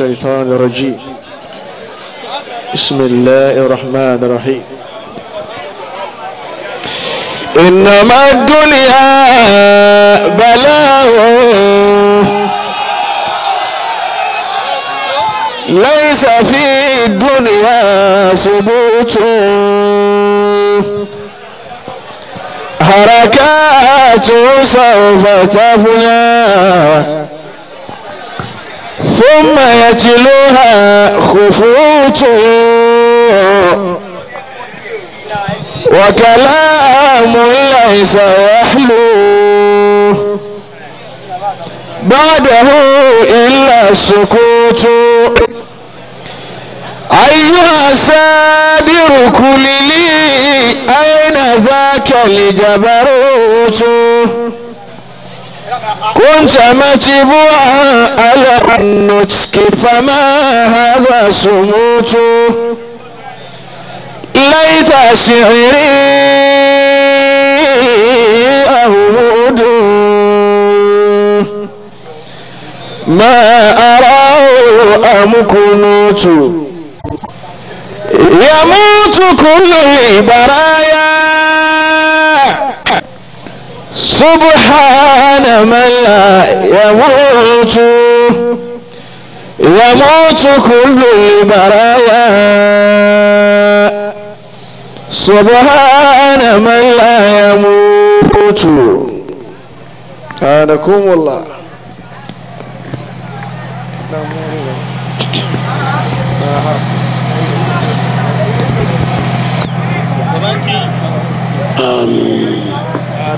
الشيطان الرجيم. بسم الله الرحمن الرحيم. إنما الدنيا بلاء. ليس في الدنيا ثبوت. حركات سوف تفنى. ثم يتلوها خفوت وكلام ليس يحلو بعده إلا السكوت أيها سادر كل لي أين ذاك الجبروت كنت متبوعا على النطق فما هذا سموت ليت شعري أهود ما أراه أم كنوت يموت كل البرايا سبحان من لا يموت. يموت كل البرايا سبحان من لا يموت. أنكم الله آمين.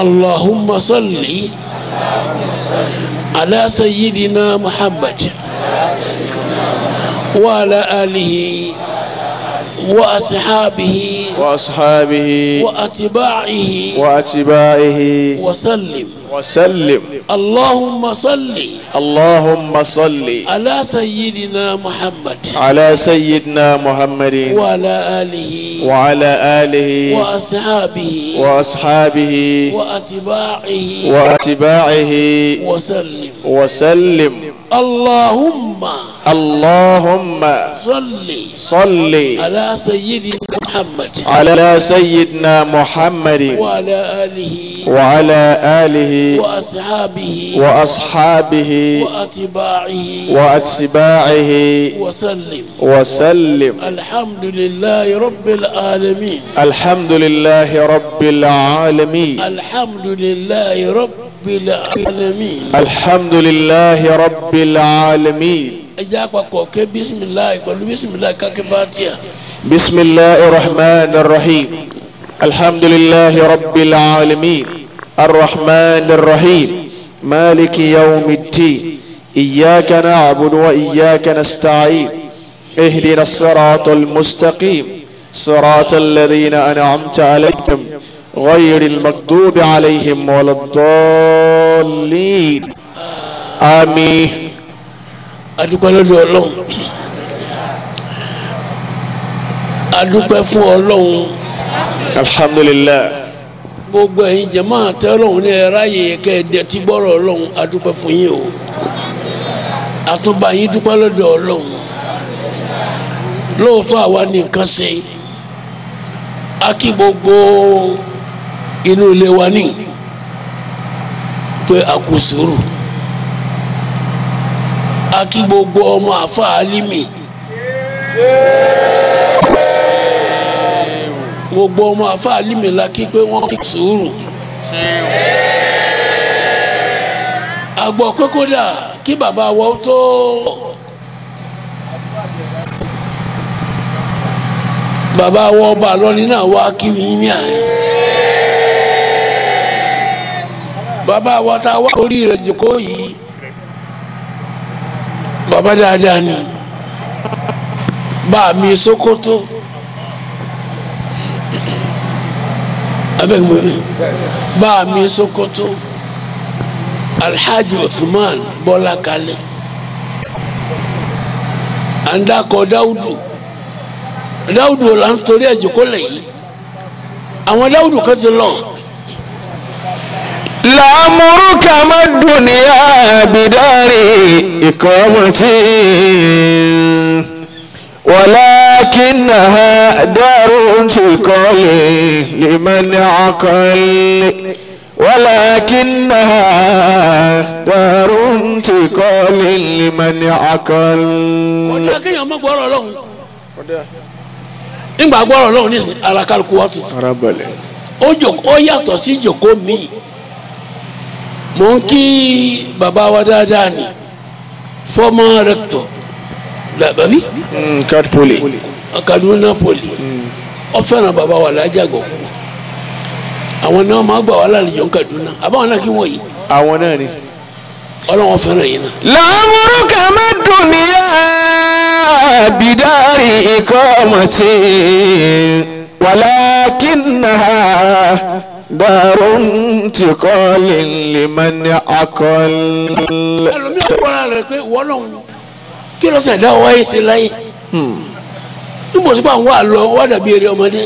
اللهم صل على سيدنا محمد وعلى آله وأصحابه وأصحابه وأتباعه وأتباعه وسلم. وسلم. اللهم صل. اللهم صل. على سيدنا محمد. على سيدنا محمد. وعلى آله. وعلى آله. وأصحابه. وأصحابه. وأتباعه. وأتباعه. وسلم. وسلم. اللهم اللهم صل. صل. على سيدنا محمد. على سيدنا محمد وعلى آله وعلى آله وأصحابه وأصحابه وأتباعه وأتباعه وسلم. وسلم. الحمد لله رب العالمين. الحمد لله رب العالمين. الحمد لله رب العالمين. الحمد لله رب العالمين. Ẹ jẹ́ àpapọ̀ ké bisimilayi pẹ̀lú bisimilayi kákẹ́ fatia بسم الله الرحمن الرحيم الحمد لله رب العالمين الرحمن الرحيم مالك يوم الدين إياك نعبد وإياك نستعين اهدنا الصراط المستقيم صراط الذين أنعمت عليهم غير المكذوب عليهم ولا الضالين آمين adúpẹ́ lọ́dọ̀ adúpẹ́ fún ọlọ́run. alhamdulilayi. gbogbo ẹ̀yin jẹ̀mọ́ àtẹ́ ọlọ́run ní ẹ̀rá yìí kẹ́ ẹ̀ dẹ̀ tí gbọ́rọ̀ ọlọ́run adúpẹ́ fún yín o. àtúbà yín dúpẹ́ lọ́dọ̀ ọlọ́run. lóòótọ́ àwa ní nǹkan ṣe a kí gbogbo inú ilé wa ní pé a kú sùúrù a kí gbogbo ọmọ àfa alimi. Yeah gbogbo ọmọ àfa la kí pé wọ́n kí sùúrù. Àgbọ̀ pé kódà kí bàbá wa tó. Bàbá wa ọba àlọ́ni náà wá kí yín ní àná. Bàbá wa tá a wá orí rẹ̀ jòkó yìí. Bàbá dáadáa ni. Bá mi Sokoto abẹ́gbẹ́ bá a mi Sokoto Alhaji Usman Bọ́lá Kalẹ̀ andakọ Dáúdù Dáúdù là ń torí ẹ̀jẹ̀ kó lẹ̀ yìí àwọn Dáúdù kan ti lọ. làmúrúkà má dùn ní àbídárì ìkọ́. ولكنها دار انتقال لمن عقل ولكنها دار انتقال لمن عقل ọ̀dà kéèyàn má gbọ́rọ̀ lọ́hùn nígbà gbọ́rọ̀ lọ́hùn nísìn ara kálukú wa tutù Arábàlẹ̀. ó jòkó ó yàtọ̀ sí jòkó mi mò ń kí bàbá wa dáadáa ni former rector làbàbí Mm, cat poli. Kaduna poli ó fẹ́ràn bàbá wa lájàgọ̀ àwọn náà máa gbà wá lálejò ní Kaduna àbáwọn náà kí wọ́n yìí Àwọn náà ni. ọlọ́wọ́n fẹ́ràn yìí náà. لأمرك ما الدنيا بدار إقامة ولكنها دار انتقال لمن عقل kí ló sàn dáhùn wáyé ṣe láyé. Níbo tí wọn wà lọ wọn dàbí eré ọmọdé.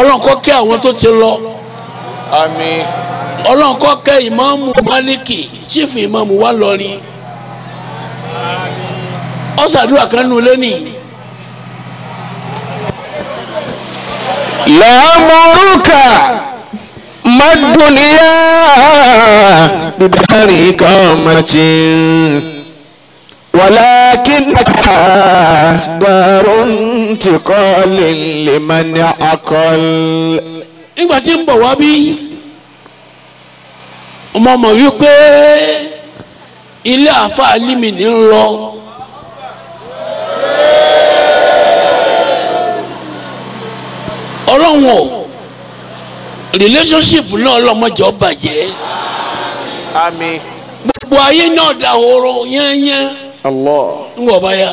Ọlọ́nkọ́ kẹ́ àwọn tó ti lọ. Àmín. Ọlọ́nkọ́ kẹ́ ìmáàmù Málíkì chiefu ìmáàmù wa lọrin. Ọ̀sàdúrà kan nù lẹ́nì. làmúrúkà bíbélì kan máa ti ń. ولكنها دار انتقال لمن عقل nígbà tí ń bọ̀ wá bí ọmọ ọmọ yìí pé ilé àfa alimi ní ń lọ ọlọ́run o relationship náà lọ́mọdé ó bàjẹ́ Àmín. gbogbo ayé náà dahoro yányán Allah. ń wọ̀ báyà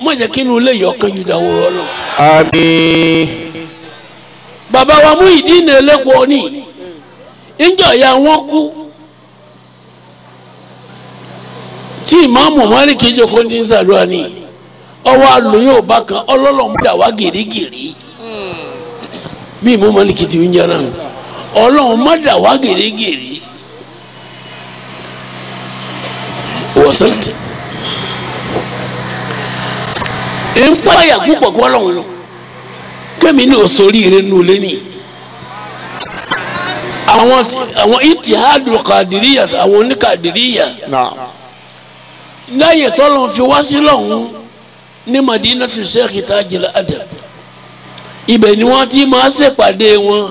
má jẹ́ kí inú ilé yọ kan yìí dahoro lọ. Àmín. bàbá wa ní ẹlẹ́kọ̀ọ́ ní ìjọ ya wọn kú. Tí ìmáàmù Málíkì jókòó ní sàdúrà ní ọwọ́ àlùyìn ò bá kan ọlọ́lọ́mú dà wá gìrìgìrì bí ìmáàmù Málíkì ti ń jẹ́ra nù ọlọ́run má dà wá gìrìgìrì wọ́sẹ̀tì ń pààyà púpọ̀ lọ. Kẹ́mi ní òsòríire nù lẹ́nì àwọn àwọn itihadu kàdìríyà àwọn oníkàdìríyà. Láyè tọ́lọ̀ fi wá sí lọ́hùn ní madinatu sheikh tajil adab. Ibẹ̀ ni wọ́n ti máa ṣèpàdé wọn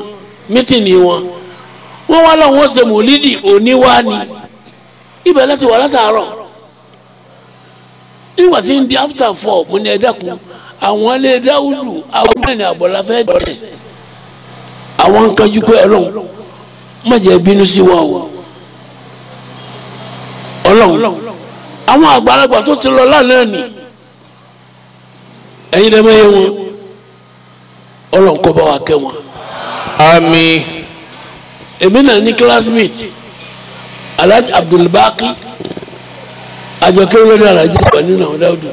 mítìnì wọn. Wọ́n wá lọ́wọ́ ṣe mòlídì òníwá ni. Ibẹ̀ láti wà látàárọ̀ nígbà tí ń di after four mo ní ẹ dákun àwọn ilé dáwùdù àwọn ẹni àbọ̀là fẹ́ dọ̀rẹ́ àwọn ń kájú pé ọlọ́run má jẹ́ bínú sí wa o. Ọlọ́run àwọn àgbàlagbà tó ti lọ lánàá ni. Ẹ̀yin lè mẹ́yẹ wọn. Ọlọ́run kó bá wa kẹ́ wọn. Àmín. èmi náà ní classmate alhaji abdulbaki àjọ kéwòn lọ́dọ̀ alájẹ wà nínú àwọn dáwùdù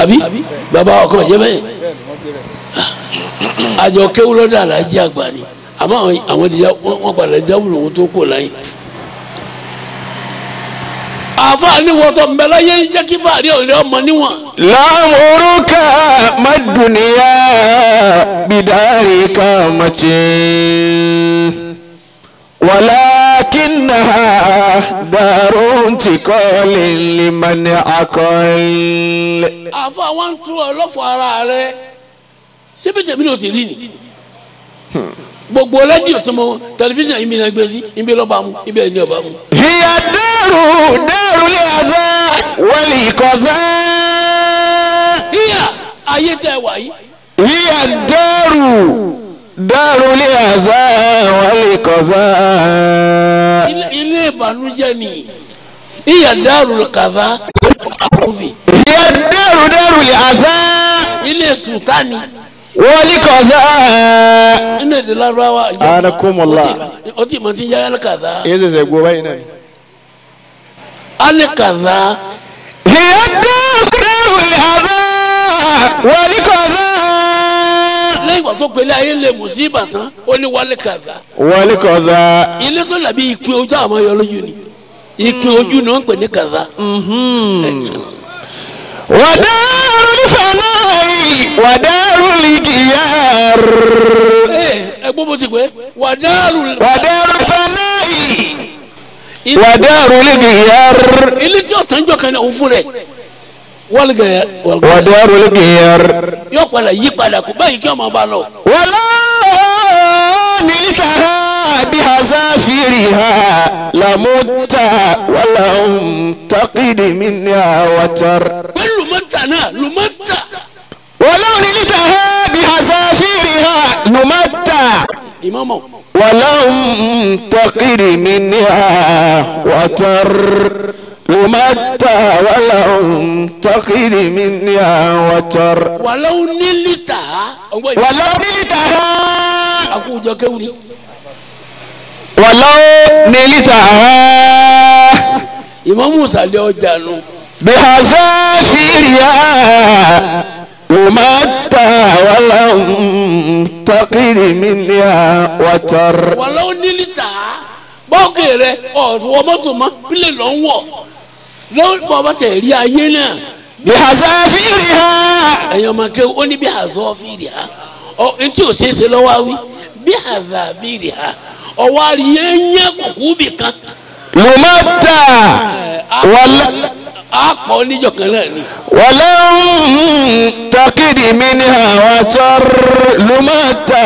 àbí? Bàbá ọkọ ọ̀jẹ́ bẹ́ẹ̀. Àjọ kéwòn lọ́dọ̀ alájẹ àgbà ni. Àmọ́ àwọn ìdíyà wọ́n padà dáwùdù wọn tó kò láyé. Àfáà ní wọ́tọ̀ mbẹ́lá yé jẹ́ kí fàárí ọ̀rẹ́ ọmọ níwọ̀n. lámúrúkà mádùnìyà bìdárì kàmọ́tì wàlá. ولكنها دار انتقال لمن عقل àfa wa ń tú ọlọ́fọ̀ ara rẹ síbi tèmi náà ti rí ni gbogbo rédíò tó mọ tẹlifíṣàn yìí mi náà gbé sí ibi lọ́ba mu ibi ẹni ọba mu. هي الدار دار الأذى والقضاء ìyá ayé tẹ wà yìí dárò lè àzá wọn lè kọ̀zá. ilé ìbànújẹ́ ni ìyà dárò lè kàzá àkóbì. ìyà dárò dárò lè àzá. ilé sùtánì. wọ́n lè kọ̀zá. inú èdè lárúbáwá. anakumola. o ti mọ ti yá yálà kàzá. èyí ṣẹ̀ṣẹ̀ gbọ́ báyìí náà. alẹ́ kàzá. ìyà dárò dárò lè àzá. wọ́n lè kọ̀zá ọba tó gbélé ayé lè mú sí ìbàdàn ó ní wálé kàdá. wálé kàdá. ilé tó làbí ìpín ojú àwọn yọ ni ìpín ojú ni wọ́n pè ní kàdá. Mm-hmm. wàdàrú ní fanáì wàdàrú ẹ gbọ́ ti pẹ́ wàdàrú. wàdàrú fanáì wàdàrú ní kìyàr. ilé tí ọ̀tán jọ kan ní òun fún rẹ̀ wọlgẹ wọdẹrù gẹr. yóò padà yí padà kó báyìí kí ọmọ bá lọ. wọlé nìkàrà bí hasafiri ha lamuta wàlà takidi mi ní àwàtar. pé lumata náà lumata. wọlé nìkàrà bí hasafiri ha lumata. ìmọ̀mọ̀. wàlà takidi mi ní àwàtar. لمت ولهم تقد منها وتر wàlẹ́wò ní lítà ọgbọ́n ìfẹ́ ولو نلتها àkójọ kéwù ni ولو نلتها ìmọ̀mù sàlẹ̀ ọjà nù بحذافيرها ومتى ولم تقر منها وتر wàlẹ́wò ní lítà bọ́ọ̀kì rẹ ọ̀rọ̀ mọ́tò mọ́ pílẹ̀ lọ́ ń wọ̀ lọ́wọ́ bọ̀ bá tẹ̀ rí ayé náà. bí hazọ́fìrì ha. ẹ̀yin ọmọ kẹ́ ó ní bí hazọ́fìrì ha ọ etí ò ṣeéṣe lọ́wọ́ wí bí hazọ́fìrì ha ọwọ́ àríyé ń yẹ kùkú bìkan. lùmọ́tà wọlé àpọ̀ níjọ́ kan náà ni. wàlẹ́ ń takidi mi ní àwọn tọ́rọ̀ ló máa ta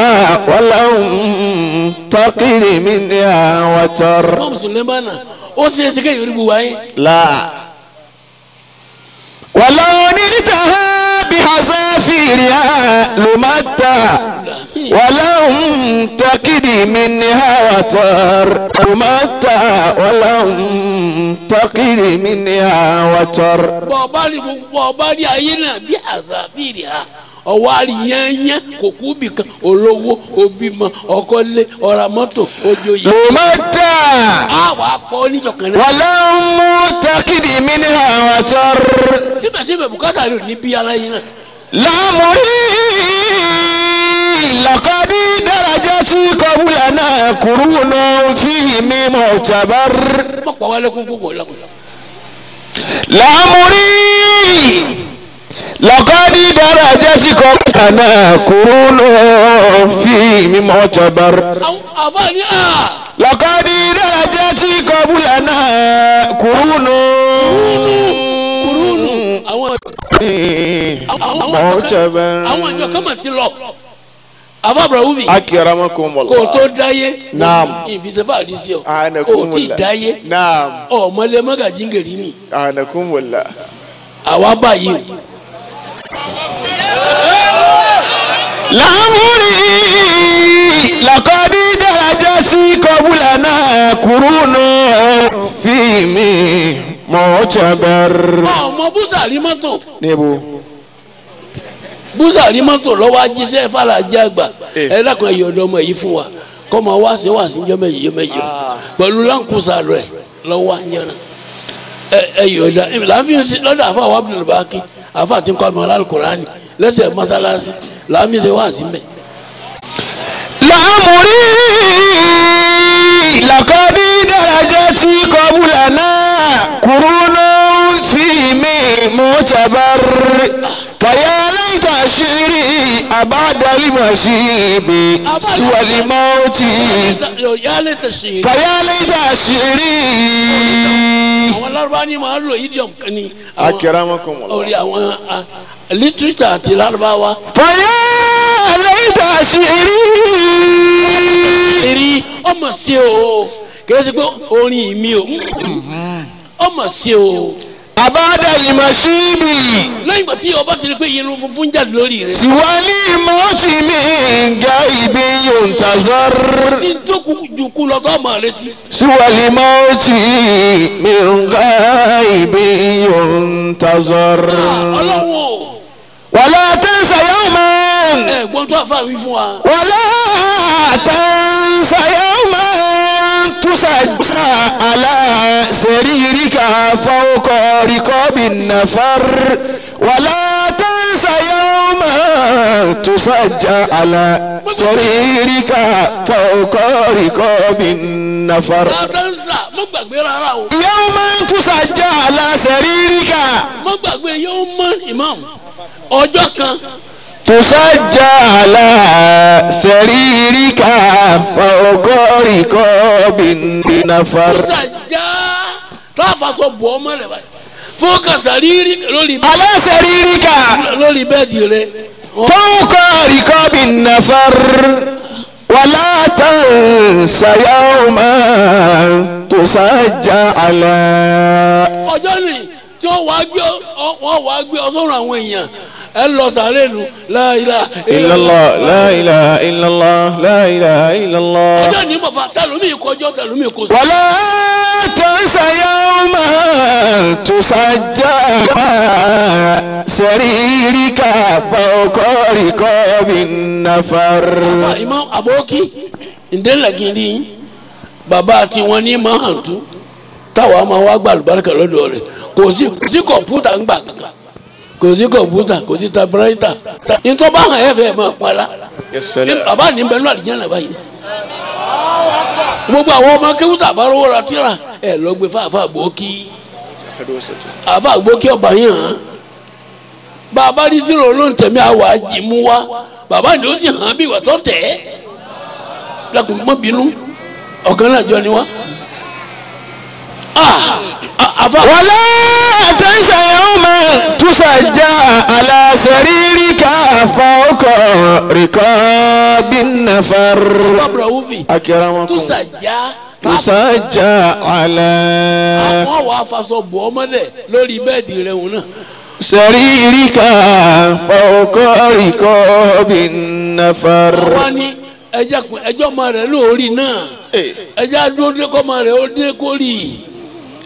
wàlẹ́ ń takidi mi ní àwọn tọ́rọ̀. bọ́ọ̀mù sùn lẹ́bàá náà ó ṣe é ṣe kéyìí orí bu wáyé. la wàlẹ́ oníta bí hasan fìrìà ló máa ta wàlẹ́. منها وتر لمتى ولم تكد منها وتر bọ́ọ̀bá rí bọ́ọ̀bá rí ayé náà bí àzàfíìrì ha ọwọ́ àríyànjẹ́ kùkú bì kan olówó òbímọ ọkọlé ọ̀rà mọ́tò ojoyè. لمتى àwọn àpọ̀ níjọ kan náà. ولم تكد منها وتر síbẹ̀síbẹ̀ bùkátà rẹ̀ ò ní bí aláyé náà. lakadi daraja si kọbula náà kuru náà fi mi mọ tabar. lamuri lakadi daraja ti kọbula náà kuru náà fi mi mọ tabar. lakadi daraja ti kọbula náà kuru náà àwọn àwọn àwọn àwọn àjọ kan mọ̀ ti lọ ababra wubi. akiyarama kun bọ la. k'o to da ye. naam nfisefa alisi o. a ne kun bọ la o ti da ye. naam ọ mọlẹ magaji ngeri mi. a ne kun bọ la. àwa bá yìí o. làmúrì làkọ́dí dàrájà sí kọ́bùlà náà kúrú nù fíìmì mọ̀ọ́tsẹ̀ bẹ́ẹ̀rẹ̀. ọmọ búsà rí mọ́tò. níbo búsàrí mọ́tò lọ́wọ́ ajíṣẹ́ fàlàjì àgbà. Eh. Ẹ dákun ẹ̀yọ̀ ọ̀dọ́ ọmọ yìí fún wa. Kọ́ ma wá sí wá sí jọ́mẹ́jì jọ́mẹ́jì ah. pẹ̀lú lankusa rẹ̀ lọ́wọ́ anjọ́nà ẹ̀yọ̀ ọ̀dà làáfin lọ́dọ̀ àfa wa Abdul Baki. Àfa ti kọ́ ọmọ alukurani lẹ́sẹ̀ masalasi làáfin ṣe wá sí mẹ́. làámùrí làkọ́bí dàrájẹ́ tí kọ́bùlà náà kúrú náà mi mutabarri kàyà lẹ́yìntà ṣírí àbádọ́límọ̀ sí ibi ìwàlímọ̀ òtí kàyà lẹ́yìntà ṣírí. àwọn lárúbá ni màá idiom kan ni. akramakumullah. orí àwọn ah, lítírítà àti lárúbáwá. kàyà lẹ́yìntà ṣírí. ṣírí ọmọ sí o kì abada limasibi lẹ́yìn ìgbà tí ọba ti rí pé irun funfun jáde lórí rẹ̀. Siwali mọ́tì mi nga ibi yontazar sí tó kú ju kú lọ tó rẹ ti siwali mọ́tì mi nga ibi yontazar ọlọ́run o. Wàlá tẹ́sà yawman ẹ gbọ́n tó àfa wí fún wa. Wàlá tẹ́sà yawman saririka fawqa rikobi nafar wàlá tẹ́sà yawman tusajja ala saririka fawqa rikobi nafar. látàǹsà má gbàgbé rárá o yawman tusajja ala saririka. má gbàgbé yóò mọ ọjọ́ kan tusajja ala saririka fọkọrikọ bìnnàfà. tusajja tó a faso bọ̀ ọ́ mọ́ rẹ̀ báyìí fọkà saririka lórí. ala saririka. lórí bẹ́ẹ̀ di rẹ. fọkọrikọ bìnnàfà wàlá tán sayáwòmá tusajja ala. ọjọ́ ni tí wọ́n wá gbé ọ sọ́run àwọn èèyàn ẹ lọ sàárè nu la ilaha illallah la ilaha illallah la ilaha illallah. ọjọ́ ní mọ̀fà tẹlumi kọjọ́ tẹlumi kò sí. wala tansa yawma tusajja saririka fawqa riqabin nafar. bàbá ìmọ̀ àbókí ǹdẹ́lẹ̀gìrì bàbá tiwọn ní mọ̀hàntú táwa máa wá gbàlùbáríkà lọ́dọ̀ rẹ̀ kò sí kọ̀ǹpútà ń gbà kankan kò sí kọ̀mpútà kò sí tabraita nítorí bá hàn ẹ́ fẹ́ máa pala bàbá ní bẹ́ẹ̀ ló àdìjẹ́ náà báyìí. Gbogbo àwọn ọmọ kéwútà bá rówó ra tíra ẹ lọ gbé fáfá àbókí àfá àbókí ọba yẹn hàn. Bàbá rí tíra olóńtẹ̀mí àwọ̀ àjìmú wa bàbá ni ó sì hàn bí ìwà tó tẹ̀ ẹ́. Lẹkùn mọ bínú. Ọ̀kan náà jọ ni wá. Ah, a- yawma tusajja ala saririka fawqa riqabin nafar akramakum tusajja tusajja ala. àwọn àwọn afaṣọ bò ọmọdé lórí bẹ́ẹ̀dì rẹ̀ wò náà sẹ̀ríríkà fọkọ́ríkọ́ bí nàfàrà. wọ́n ní ẹjẹ́ kun ẹjọ́ ọmọ rẹ̀ lórí náà ẹjẹ́ adúlódé kọ́ ọmọ rẹ̀ ó dé kórì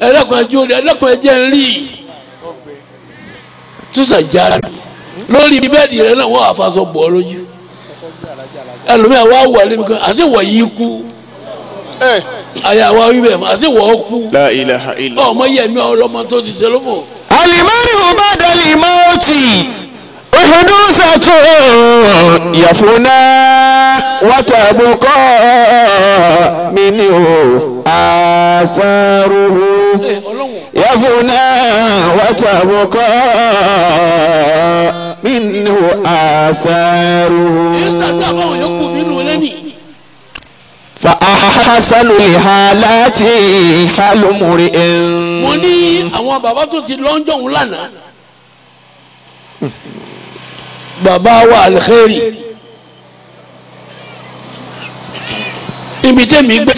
ẹ̀rẹ́kùn ẹjọ́ ẹ̀rẹ́kùn ẹjẹ́ ń rí túsàjárì lórí bẹ́ẹ̀dì rẹ náà wọ́n àfàsọ bọ̀ lójú. Ẹlòmíràn wà wà lẹ́mi kan àti wọ̀ yìí kú? Eh. Àyàwó ibẹ̀ àti wọ̀ ọ́ kú? Ọmọ yẹmi ọlọmọ tó ti ṣe lófò. alimari ò bá dalí mọ́ọ̀tì ìfidúnsẹ̀tù yẹ̀fúnná wátàbùkọ́ mi ni o àṣàrùhù yẹ̀fúnná wátàbùkọ́ mi ni o àṣàrùhù. fàáhásánù ìhà láti hálùmùrì ẹ̀. mo ní àwọn bàbá tó ti lọ́njọ́ òun lánàá bàbá wa alheri ibi tẹ́mi gbé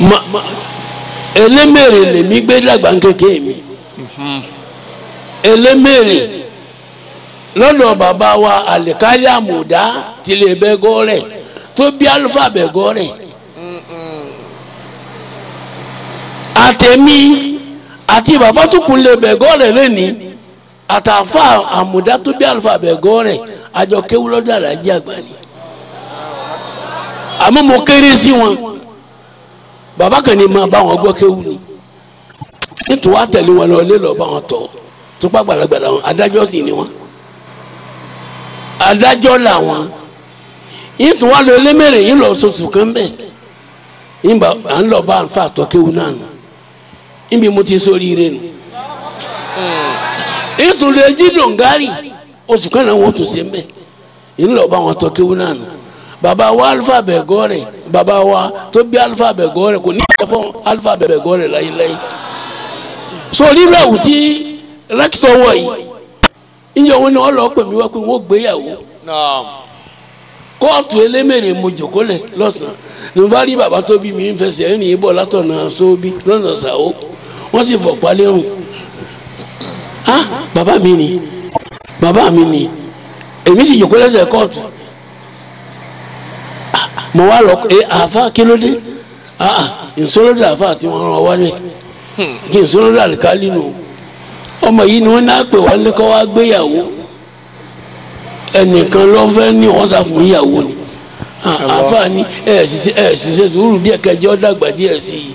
ma- elémèrè lèmi gbé dàgbà kékeré mi. Elémèrè lọ́dọ̀ bàbá wa alikali amuda tilẹ̀ bẹ́gọ́ rẹ̀ tó bí alufa bẹ́gọ́ rẹ̀. Àtẹ̀mí àti bàbá tó kun lè bẹ̀gọ́ rẹ̀ lẹ́ni àtàfà àmùdá tó bí alufa bẹ̀gọ́ rẹ̀ àjọ kéwú lọ́dọ̀ àràjì àgbà ni. Àmọ́ mo kéré sí wọn. Bàbá kan ní máa bá wọn gbọ́ kéwú ni. Nítorí wàá tẹ̀lé wọn lọ lé lọ́ọ́ bá wọn tọ̀. Tó pa gbàlagbàlà wọn adájọ́ sì ni wọn. Adájọ́ làwọn yìí tó wà lọ elémèrè yìí lọ sọsù kan bẹ́ẹ̀ yìí bá à ń lọ bá àǹfà tọ́kéwu náà nù. Níbi mo ti sórí ire nù yìí tó lè jí dòǹgárì oṣù kan náà wọ́n tún ṣe mbẹ́ lọ bá wọn tọ́kéwu náà nù. Bàbá wa alifa bẹ̀gọ́ rẹ̀ bàbá wa tó bí alifa bẹ̀gọ́ rẹ̀ kò ní ìjẹ́ fún alifa bẹ̀gọ́ rẹ̀ láyéláyé. Sórí rẹ̀ wù tí rẹ́kítọ̀ wọ̀ yìí ìyẹn wọn ni wọn lọ pè mí wá pé wọn gbéyàwó. Kóòtù elémèrè mo lọ́sàn-án. Ní bá rí bàbá tó bí mi ń fẹsẹ̀ ẹ̀ nìyí bọ̀ látọ̀nà sóbí lọ́nà sàó wọ́n sì fọ̀ palẹ́rùn ah bàbá mi ni. Bàbá mi ni. Èmi sì yòókù lẹ́sẹ̀ kóòtù Ah, mo wá lọ ẹ àáfà kí ló dé? Ah ah ìsọlódé àáfà tí wọ́n rán wálé kí ìsọlódé àlìkálí nù. Ọmọ yìí ni wọ́n náà pè wá ní kó wá gbéyàwó ẹnìkan ló fẹ́ ní wọ́n sá fún ìyàwó ni. Àáfà ni ẹ ṣiṣẹ́ ẹ ṣiṣẹ́ sùúrù díẹ̀ kẹjọ dàgbà díẹ̀ sí i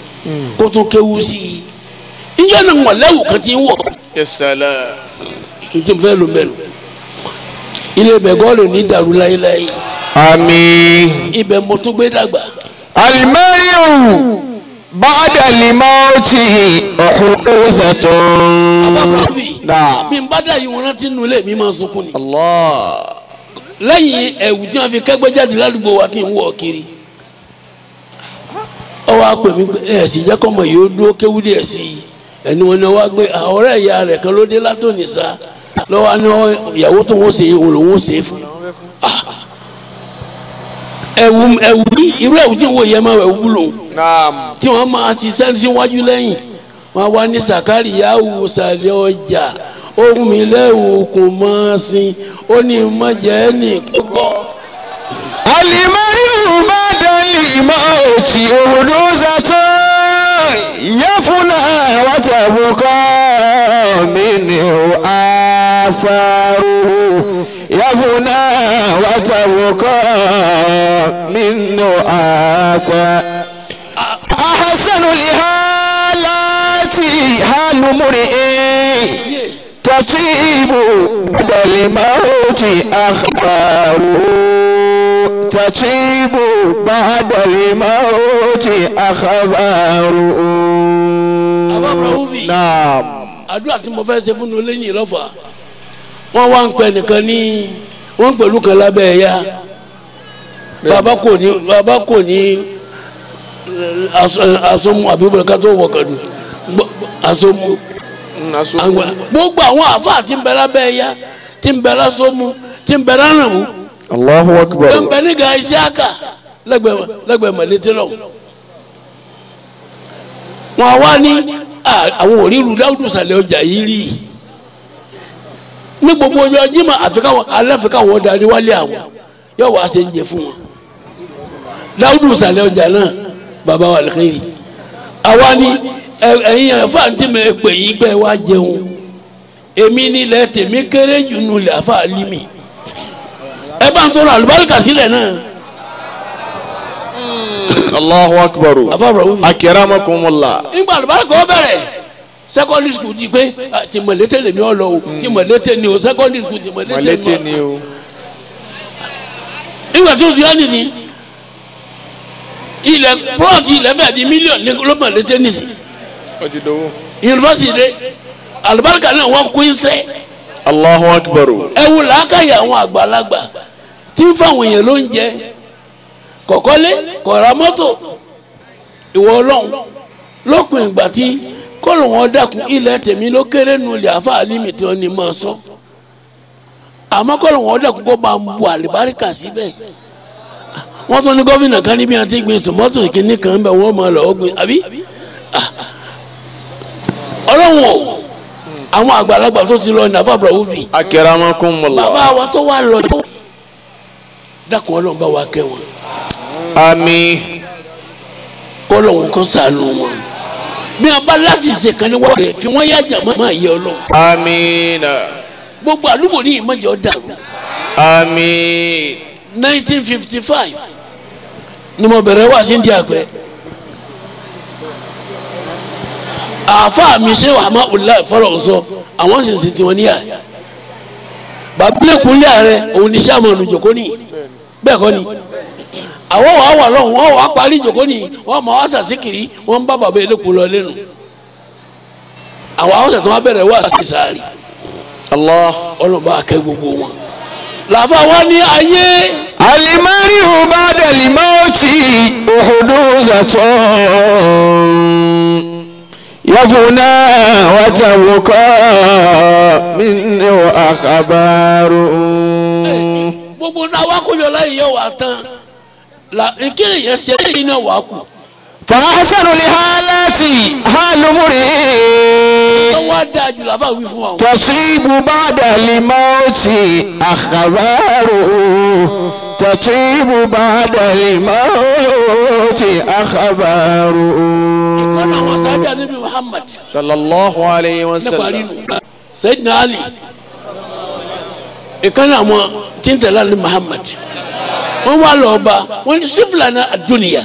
kó tún kéwú sí i. Ìyá náà mọ̀lẹ́wù kan ti ń wọ̀ yasala n n fẹ́ lò mẹ́nu ilé ibẹ̀ gọ́ọ̀lù ní dàrú láéláé àmín. ibẹ̀ mo tún gbé dàgbà alimariu baada limauti uhudusatun. abáfọ́fì Naam. bí n bá dà yìí wọn rántí nù lé mi máa sunkún ni Allah. lẹ́yìn ẹ̀wù tí wọ́n fi kẹ́gbẹ́ jáde ládùúgbò wa kí n wọ̀ kiri ọwọ́ àpè mi pé ẹ̀ sì jẹ́ kọ́mọ yìí ó dúró kéwú díẹ̀ sí i ẹni wọn ni wọ́n gbé ọ̀rẹ́ ìyá rẹ̀ kan ló dé látòní sá. Lọ́wọ́ ni wọ́n ìyàwó tó wọ́n ṣe òun lòun ṣe fún. Ah. ẹ̀wù ẹ̀wù yìí irú ẹ̀wù tí wò yẹ máa ẹ̀wù wúlò. Tí wọ́n máa ṣiṣẹ́ síwájú lẹ́yìn. Wọ́n wá ní sàkárì yahoo sàlẹ̀ ọjà ohun mi lẹ́wù kùn mọ́ sí ó ní mọ̀jẹ́ ní gbọ́. alimariu baada yẹ́fúnà wàtẹ̀bùkọ́ mi ni àṣàrò yẹ́fúnà wàtẹ̀bùkọ́ mi ni àṣàrò. àhásánù lè há láti hálùmúrì tọ́tíìbù dọ̀lẹ́mọ́ọ́tì àkàrò. تطيب بعد الموت أخباره Abba Rauf. نعم àdúrà tí mo fẹ́ ṣe fún un lẹ́yìn lọ́fà wọ́n wá ń pẹ́ nìkan ní wọ́n ń pẹ̀lú kan lábẹ́ ẹ̀yà bàbá kò ní bàbá kò ní asọ́mu àbíbọ̀lẹ̀ ká tó wọ̀ kàdù asọ́mu àwọn gbogbo àwọn àfáà tí ń bẹ lábẹ́ ẹ̀yà tí ń bẹ lásọ́mu tí ń bẹ lánàmú Allahu akbar. ó ń bẹ ní ga Isiaka lẹ́gbẹ̀ẹ́ mẹ̀lẹ́tẹ́rọ̀ wọn wá ní àwọn òríru dáwùdù sàlẹ̀ ọjà yìí rí. Ní gbogbo ọjọ́ Jímọ̀ aláfíkà wọn darí wálé àwọn. Yóò wá ṣe ń jẹ fún wọn. Dáwùdù sàlẹ̀ ọjà náà bàbá wa lẹ́kẹ́rì àwa ni ẹ̀yin àfáàntì mi pè yín pé wá jẹun. Èmi nílẹ̀ tèmi kéré jù nulẹ̀ àfáà límì ẹ bá ń tọrọ àlùbáríkà sílẹ̀ náà. Hmm. Allahu akbar akramakumullah. nígbà àlùbáríkà ó bẹ̀rẹ̀ secondary school di pé tìmọ̀lété lèmi ọ lọ o tìmọ̀lété ni o secondary school tìmọ̀lété ni o. nígbà tó di ọ́nì sí ilẹ̀ plot ilẹ̀ fẹ́ di mílíọ̀nù ló mọ̀ lété nìsí. yunifásitì de àlùbáríkà náà wọ́n kún iṣẹ́. Allahu Akbar. ẹ wo làákàyè àwọn àgbàlagbà tí ń fáwọn èèyàn ló ń jẹ kọ̀kọ́lé kọ̀ra mọ́tò. Ìwọ ọlọ́run lópin ìgbà tí kọ́lù wọn dàkún ilẹ̀ tèmi ló kéré nu ilẹ̀ àfa àlímì tí wọ́n ní sọ. Àmọ́ kọ́lù wọn dàkún kó máa bu àlìbáríkà síbẹ̀. Wọ́n tún ní gómìnà kan níbi àti gbin tòmọ́tò ìkíní kan bẹ̀ wọ́n máa lọ́ọ́ gbin àbí? Ah. Ọlọ́run o àwọn àgbàlagbà tó ti lọ ní àfa Braofy. akramakumullah. bàbá wa tó wà lọ ní. dákun ọlọ́run bá wa kẹ́ wọn. àmín. kọ́lọ́hún kó sàánú wọn bí a bá láti ṣe kan ní wọ́ọ̀rẹ́ fi wọ́n yá jà máa yẹ ọ lọ. amiina. gbogbo àdúgbò ní ìmọ̀jẹ̀ ọ̀dà. amiin. nineteen fifty five ni mo bẹ̀rẹ̀ wá sí ndí àgbẹ̀. àáfàá mi ṣé wàá má wùlá ìfọ̀rọ̀ ń sọ àwọn sì ń sin tiwọn níyà. Bàbílẹ̀kùnlé ààrẹ òun ni sàmọ̀ ọ̀nù jòkó ni. Bẹ́ẹ̀ kọ́ ni. Àwọn wàá wà lọ́hùn wọn wàá parí jòkó ni. Wọn mọ àwọn sàṣìkiri wọn bá bàbá elékun lọ lẹ́nu. Àwọn àwọn sàtọ́ wọn bẹ̀rẹ̀ wá sísàárì Allah. Ọlọ́mọba akẹ́ gbogbo wọn. Làfa wa ní ayé. alimari uba dalimoti ohodo zatọ wafuna watawuka minni wa akabaru. gbogbo náà wákò yọ láyé yẹ wà tán kí ni yẹn ṣe kí ni wàá kù fàáhásánù lè ha láti ha lómúre. tó wá dáa jù láfa wí fún wa. tọ̀síbù bá dàlí mọ́ọ̀tì àkàbárò tọ̀síbù bá dàlí mọ́ọ̀tì àkàbárò. ìkọ́nà àwọn sábẹ́ àdébí sallallahu alayhi wa sallam. Sayyidina Ali ìkọ́nà àwọn tí ń Muhammad wọ́n wá lọ bá wọ́n ní sífìlànà àdúnìyà.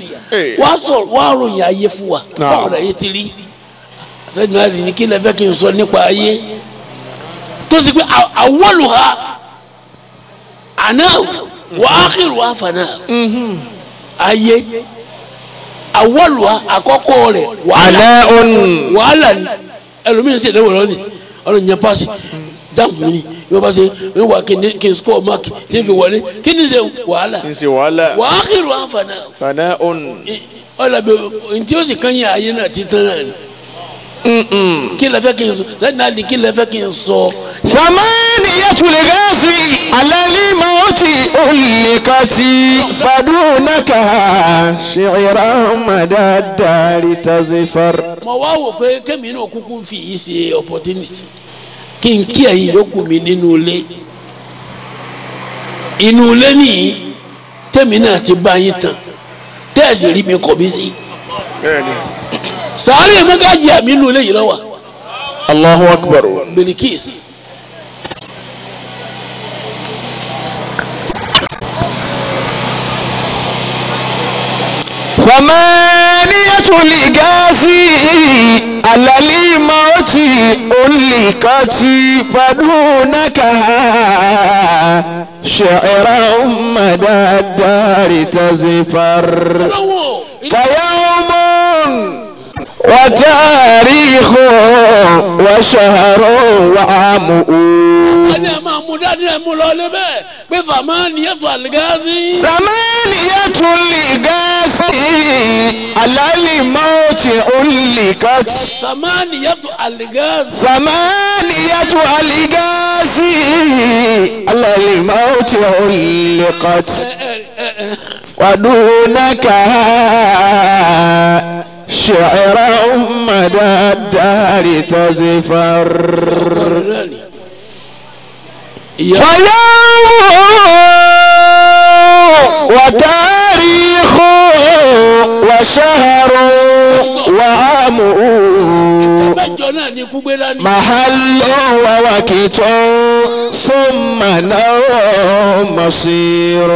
Wàá sọ wàá ròyìn ayé fún wa. Báwo la yé ti rí? Sẹ́yìn náà ní kí lẹ́fẹ́ kí n sọ nípa ayé? Tó sì pé àwọ̀lù ha àná wàá kírù wàá ayé àwọ̀lù ha àkọ́kọ́ rẹ̀ wàhálà. Ni. Ẹlòmíràn sì ẹ̀dẹ́wò lọ́nìí. Ọlọ́run yẹn paasi mm. jáàmù ni yóò bá ṣe ń wà kí n score mark tí n fi wọlé. Kí ni ṣe wàhálà? Kí ni ṣe wàhálà. Wàhálà àfànà fànà òun ọlọbi ntí o sì kàn yín ayé náà títán náà ni. Kí lẹ fẹ́ kí n sọ? Sẹ́ni náà ni kí lẹ kí n sọ. samani yatule gaasi alali mauti olikati fadunaka ṣiira madadari tazifar. mo wá wò pé kémi náà kúkú fi yìí ṣe opportunity kí n kí ẹ̀yin yòókù mi nínú ilé inú ilé nìyí tèmi náà ti bá yín tán tẹ́ẹ̀sì rí mi kọ̀ mí sí sàárè mẹ́gájì àmì inú ilé yìí lọ́wọ́ الله أكبر Bilikis ثمانية الغاز على الموت أهلكت فدونك شعرا مدى الدار تزفر lọ́wọ́ فيوم وتاريخ وشهر وعام ẹni pé famani yẹtu aligazi. famani yẹtu ligazi alali mauti olikati. famani yẹtu aligazi. famani yẹtu aligazi alali mauti olikati. Eh, eh, eh, wadunaka shi'ra mada dari tazifar. أهلكت ودونك شعرا مدى الدار تزفر ìyá فيوم وتاريخ وشهر وعام mẹ́jọ náà ní kúgbé dání محل ووقت ثم نوم مصير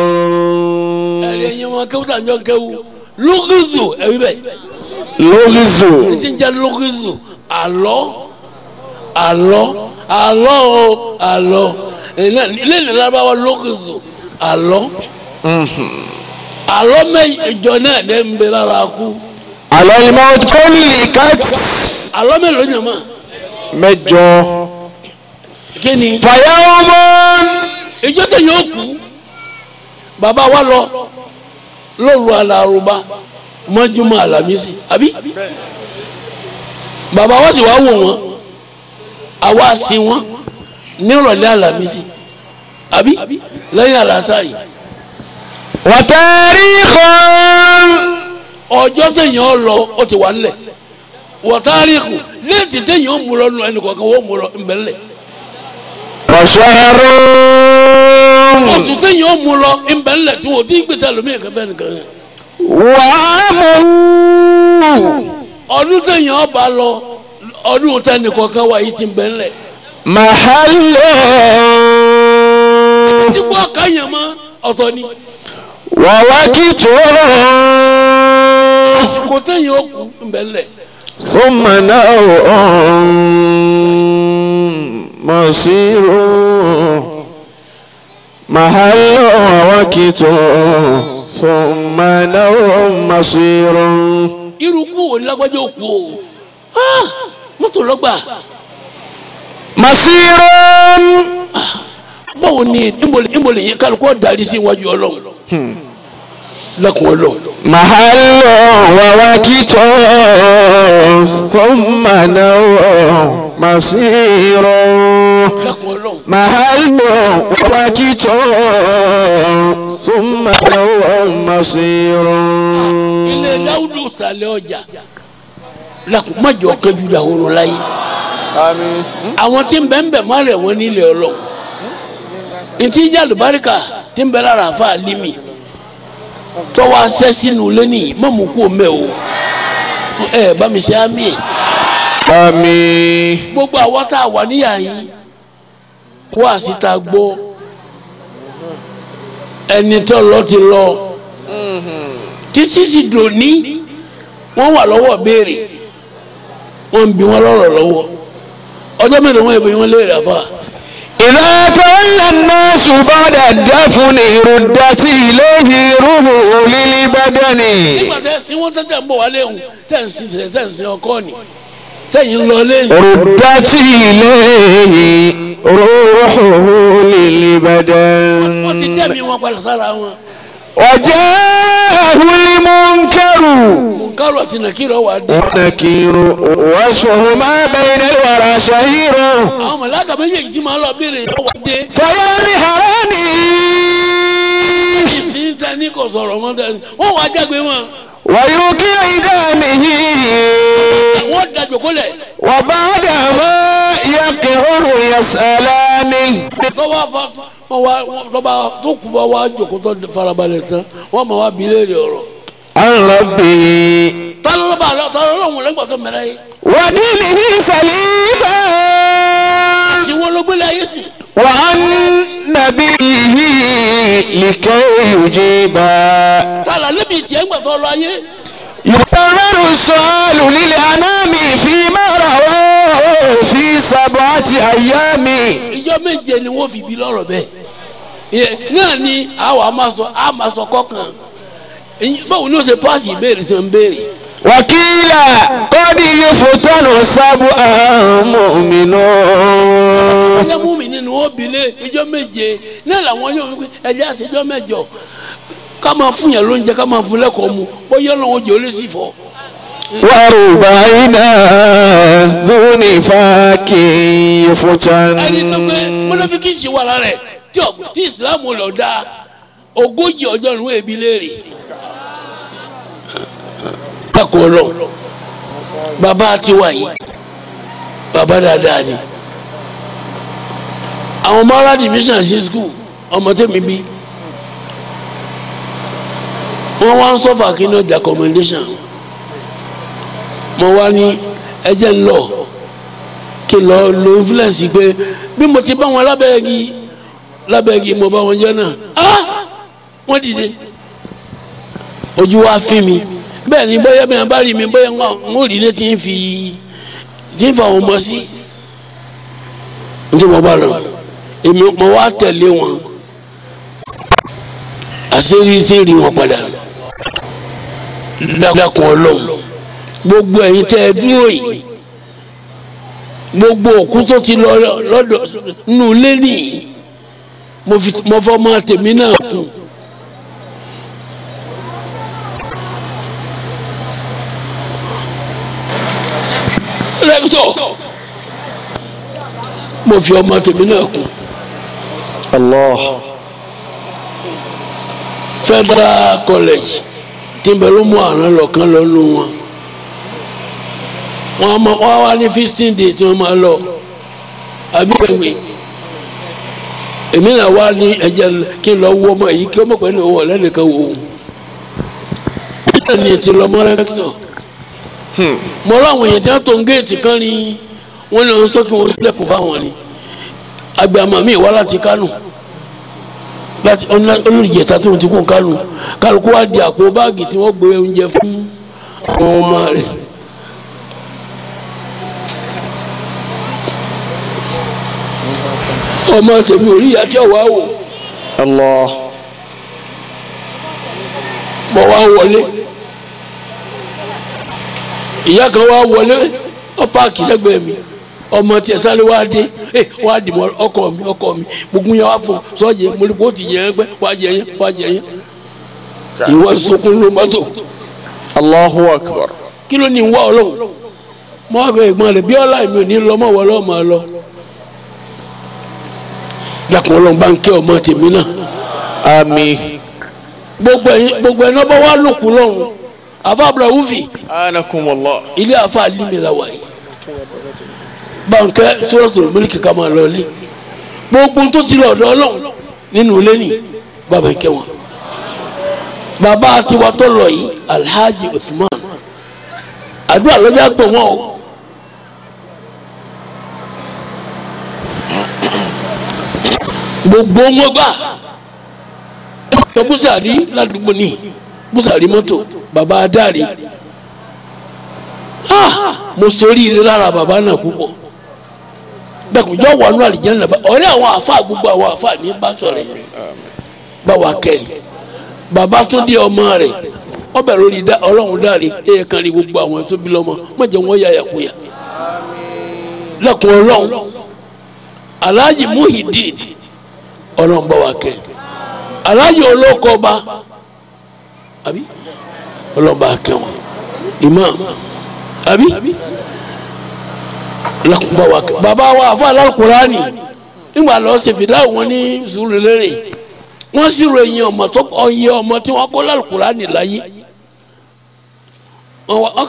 ẹ̀rí ẹ̀yin wọn kéwù tà ń lẹ́nu lábáwá lókùsù àlọ́ àlọ́ mẹ́jọ náà dẹ́ ń bẹ lára kú. àlọ́ ìmọ̀ kọ́lì kàtì. àlọ́ mélòó yẹn mọ̀. mẹ́jọ. kí ni. fàyà ọmọ. ìjọ tẹ yóò kú bàbá wa lọ lóru alárùbá mọ́júmọ́ àlàmísì àbí bàbá wa sì wá wò wọ́n àwa sí wọ́n nírọ̀lẹ́ àlàmísì àbí lẹ́yìn àlàsárì. wàtẹ́rì kan. ọjọ́ tẹ̀yàn lọ ó ti wà nílẹ̀ wàtẹ́rì kan léètì tẹ̀yàn mú lọ nù ẹnì kọ̀ọ̀kan wọ́n mú lọ nbẹ̀ nílẹ̀. ọ̀ṣọ́rọ̀. oṣù tẹ̀yàn mú lọ nbẹ̀ nílẹ̀ tí wọ́n ti gbẹ̀tẹ̀ lómi ẹ̀kẹ́ fẹ́ nìkan. wàá mú. ọdún tẹ̀yàn bá lọ ọdún tẹ̀yàn kọ̀ọ̀kan wà yìí ti nbẹ̀ nílẹ̀ mahalo. dípò ọ̀kàyàn mọ́ ọ̀tọ̀ ni. wàwá kí tó. àsìkò téèyàn ó kú nbẹ̀lẹ̀. fún mọ̀nà ọ̀hún mọ̀ sí irun mahalo wàwá kí tó fún mọ̀nà ọ̀hún mọ̀ sí irun. irú kú òní lágbájá òkú o ah, mọ́tò lọ́gbà masirun báwo ni ìmọ̀lẹ̀ yẹn kálukú darí sí iwájú ọlọ́run hmm. lẹ́kùn ọlọ́run. mahalo wawa kito fomanawo masiro mahalo wawa kito fomanawo masiro. ilé dáúdù sàlẹ̀ ọjà lẹ́kùn mọ́jọ́ kẹjú dàhóró láyé àwọn tí ń bẹ ń bẹ má rẹ̀ wọ́n nílẹ̀ ọlọ́run. Ntí ìjà àlùbáríkà tí ń bẹ lára àfa àlímì tọ́wọ́ asẹ́ sínú lẹ́nì má mú kú mẹ́ o. Ẹ bá mi ṣe àmì ẹ̀. àmín. gbogbo àwa tá a wà níyà yìí wá síta gbọ́. Ẹni tó lọ ti lọ. Títí sì dòní wọ́n wà lọ́wọ́ béèrè. Wọ́n ń bi wọ́n lọ́rọ̀ lọ́wọ́ ọjọ́ mélòó wọn èbò ìwọ̀n lè rà fà. ìlà tọ́lá náà ṣùgbọ́n dàda fún ni ìrùdá tí rúhù lílí bẹ́dẹ̀ ni. nígbà tẹ́ sí wọ́n tẹ́tẹ̀ ń bọ̀ wálé òun tẹ́ ń sin sẹ̀ tẹ́ ń ni tẹ́yìn lọ lẹ́yìn. ìrùdá tí ilé rúhù lílí bẹ́dẹ̀. wọ́n ti dẹ́mi wọn padà sára wọn. ọ̀jẹ̀ hulimu ń munkaru àti nàkírọ̀ wà dé. wọ́n nàkírọ̀ wọ́n sọ̀rọ̀ máa bẹ ilé wàrà ṣahírọ̀. àwọn mọ̀láka méjèèjì tí màá lọ béèrè yẹn wà fọyọ́ ní hàrá ni. ìsì ń tẹ ní kò sọ̀rọ̀ mọ́ tẹ wọ́n wàá jágbe wọn. wàyú kí ìdá mi yí. wọ́n dajò kólẹ̀. wà bá dàmú yàkẹ́ òrùn yẹ sẹ́lẹ̀ ni. tọ́wọ́ fa tọ́wọ́ tó kù bá wá jòkótọ́ farabalẹ̀ tán wọ́n máa wá bilé rẹ̀ ọ̀rọ̀. Rabbi. tọ́lọ́ba tọ́lọ́lọ́hún lẹ́gbọ̀n tó mẹ́rẹ́ yìí. wà á dín ní hí saliba. àti wọ́n ló gbélé ayé sí. wà á nàbí yìí lìkẹ́ ìjì bá. tọ́lá níbi ìtì ẹ̀gbọ̀n tó lọ ayé. yòtọ́rọ́rù sọ́ọ̀lù lílẹ̀ anáàmì fi mọ́ra wọ́n fi sábà àti àyà mi. ìjọ méje ni wọ́n fi bí lọ́rọ̀ bẹ́ẹ̀ náà ni àwọn àmàsọ àmàsọ kọ̀ọ̀kan báwo ni ó ṣe páàsì ìbéèrè ṣe ń béèrè. wàkìlà kọ́ni yóò fò tọ́nù sábò àmọ́ náà. ẹyẹ mú nínú obìnrin ìjọ́ méje náà làwọn yóò wípé ẹ̀jẹ̀ àṣejọ́ mẹ́jọ ká máa fún yàn lóúnjẹ ká máa fún lẹ́kọ̀ọ́ mu bóyá ọlọ́run jẹ́ olóṣì fọ́. Wàrùbáyínà dúnì fàákì fúta. Ẹni tó gbé mọ́nàfíkì ń ṣe wàrà rẹ̀ tí Ìsìlámù lọ dáa ogójì ọjọ́ ìrún èbí léèrè. Kẹ́kọ̀ọ́ lọ bàbá tiwa yìí. Bàbá dáadáa ni. Àwọn ọmọ aládìí mission ṣe skul ọmọ tẹ́mi bí. Wọ́n wá ń sọ́fà kí ní ọjà commendation mo wá ní ẹjẹ́ ń lọ kí lọ lo influence pé bí mo ti bá wọn lábẹ́ẹ̀gì lábẹ́ẹ̀gì mo bá wọn jẹ́ náà. Ah wọ́n dìde. Ojú wa fi mi. Bẹ́ẹ̀ ni bóyá wọn bá rí mi bóyá wọn ò rí ilé tí ń fi tí ń fa àwọn ọmọ sí. N tí mo bá lọ èmi mo wá tẹ̀lé wọn. Àṣírí tí ń rí wọn padà. Dákun ọlọ́run. Gbogbo ẹ̀yin tẹ́ ẹ dúró yìí gbogbo òkú tó ti lọ lọ́dọ̀ nù lé nìyí mo fọ́ máa tèmi náà kù. dírẹ́kítọ̀ mo fi ọmọ tèmi náà kún. Allah Federal College tí n bẹ ló mú àrùn lọ́kàn lọ́nu wọn wọn máa wá wá ní fifteen day tí wọn máa lọ àbí pẹ̀lú èmi náà wá ní ẹ̀jẹ̀ kí n lọ wọ́ ọmọ yìí kí ọmọ pẹ̀lú ọwọ́ lẹ́nìkan wò ó. bí ẹni ti lọ mọ́ rẹ́kítọ̀ mo rọ àwọn èèyàn tí wọ́n tó ń géètì kan ni wọ́n ní wọ́n sọ kí wọ́n tilẹ̀kùn fáwọn ni àgbẹ̀ àmọ́ mi wá láti Kánò láti olùjẹta tó ń ti kún Kánò kálukú wá di àpò báàgì tí wọ́n gbé oúnjẹ fún àwọn ọmọ rẹ̀. ọmọ tèmi ò rí ìyá tí ọwọ́ àwò. Allah. mo wá wọlé ìyá kan wá wọlé ọ páàkì sẹ́gbẹ̀ẹ́ mi ọmọ tiẹ̀ sáré wá dé ẹ wá dì mọ́ ọkọ mi ọkọ mi gbogbo yẹn wá fọ sọ́ọ̀yẹ mọ́lẹ́pọ̀ ti yẹ ẹ gbẹ́ wá yẹ yẹn wá yẹ yẹn ìwọ sunkún ló mọ́tò. Allahu akbar. kí ló ní wá ọlọ́run mọ́ àgbẹ̀ ìgbọ́n rẹ̀ bí ọlá mi ò ní lọ mọ́ wọlé lọ. dàkún ọlọ́run bá ń kẹ́ ọmọ tèmi náà. àmín. gbogbo ẹ̀ gbogbo ẹ̀ náà bá wà lókun lọ́run àfa abúlé wúfì anakum allah ilé àfa alimira wà yìí. Bánkẹ́ suratul mulki ká máa lọ ilé. Gbogbo tó ti lọ ọ̀dọ̀ ọlọ́run nínú ilé ní bàbá ìkẹ́ wọn. Bàbá tiwa tó lọ yìí alhaji usman. Àdúrà lọ́jà pè wọ́n o. Gbogbo wọn gbà. Ẹ búsàrí ládùúgbò búsàrí mọ́tò bàbá adáre ah mo ṣoríire lára bàbá náà púpọ̀. Bẹ́ẹ̀kùn yọ wọnú àlìjẹ́nà ọ̀rẹ́ àwọn àfa gbogbo àwọn àfa ní bá sọ̀rọ̀ bá wa kẹ́ ẹ̀ bàbá tó di ọmọ rẹ̀ ọbẹ̀ lórí ọlọ́run dáre. Ẹ̀yẹ kan ní gbogbo àwọn tó bí lọ́mọ. Má jẹ́ wọ́n yáyà kúyà. Lẹ́kùn ọlọ́run. Aláàjì muhyiddin ọlọ́run bá kẹ́. Ẹ̀ olókọba àbí? Ọlọ́run bá kẹ́ wọn. Imam. Àbí? Lẹ́kùn bá wa kẹ́ bàbá wa àfa alákùránì nígbà lọ́ọ́ ṣe fìdá wọn ní sùúrù lérè. Wọ́n sì ròyìn ọmọ tó ọyẹ ọmọ tí wọ́n kọ́ lálùkùránì láyé.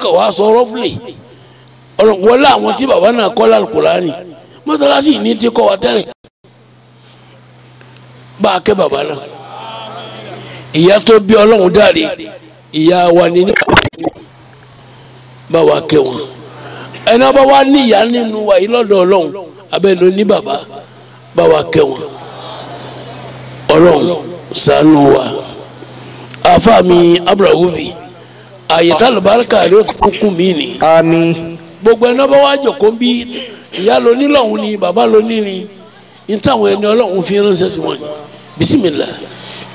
Kà wá sọ rọ́fúlì. Wọlé àwọn tí bàbá náà kọ́ lálùkùránì mọ́sálásí ní ti kọ́ wa tẹ́lẹ̀. Bá a kẹ́ bàbá náà ìyá tó bí ọlọ́run dáre ìyá wa ní bá wa kẹ́ wọn. Ẹni ọba wa ní ìyá nínú wa yìí lọ́dọ̀ ọlọ́run abẹ́ni ní bàbá. Bá wa kẹ́ wọn. Ọlọ́run ṣàánú wa. Àfàmì abrahuvi àyètá lùbáríkà rẹ kúnkún mi ni. Àmín. Gbogbo ẹni ọba wa jòkó bí ìyá lóní lọ́hùn ni bàbá lóní ni. Ní táwọn ẹni ọlọ́run fi ránṣẹ́ sí wọn ni. Bisimilá.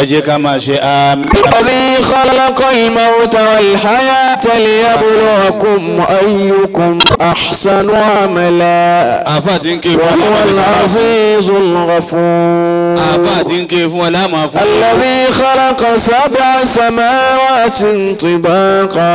ẹ jẹ́ ká máa ṣe àmín. Bí khalaqal mawta wal hayata liyabluwakum ayyukum ahsanu amala. Àfà ti ń ké fún ọlọ́mọ bí sọ́kà. Wal azizul ghafur. Àfà ti ń ké fún ọlọ́mọ fún. Alladhi khalaqa sab'a samawatin tibaqa.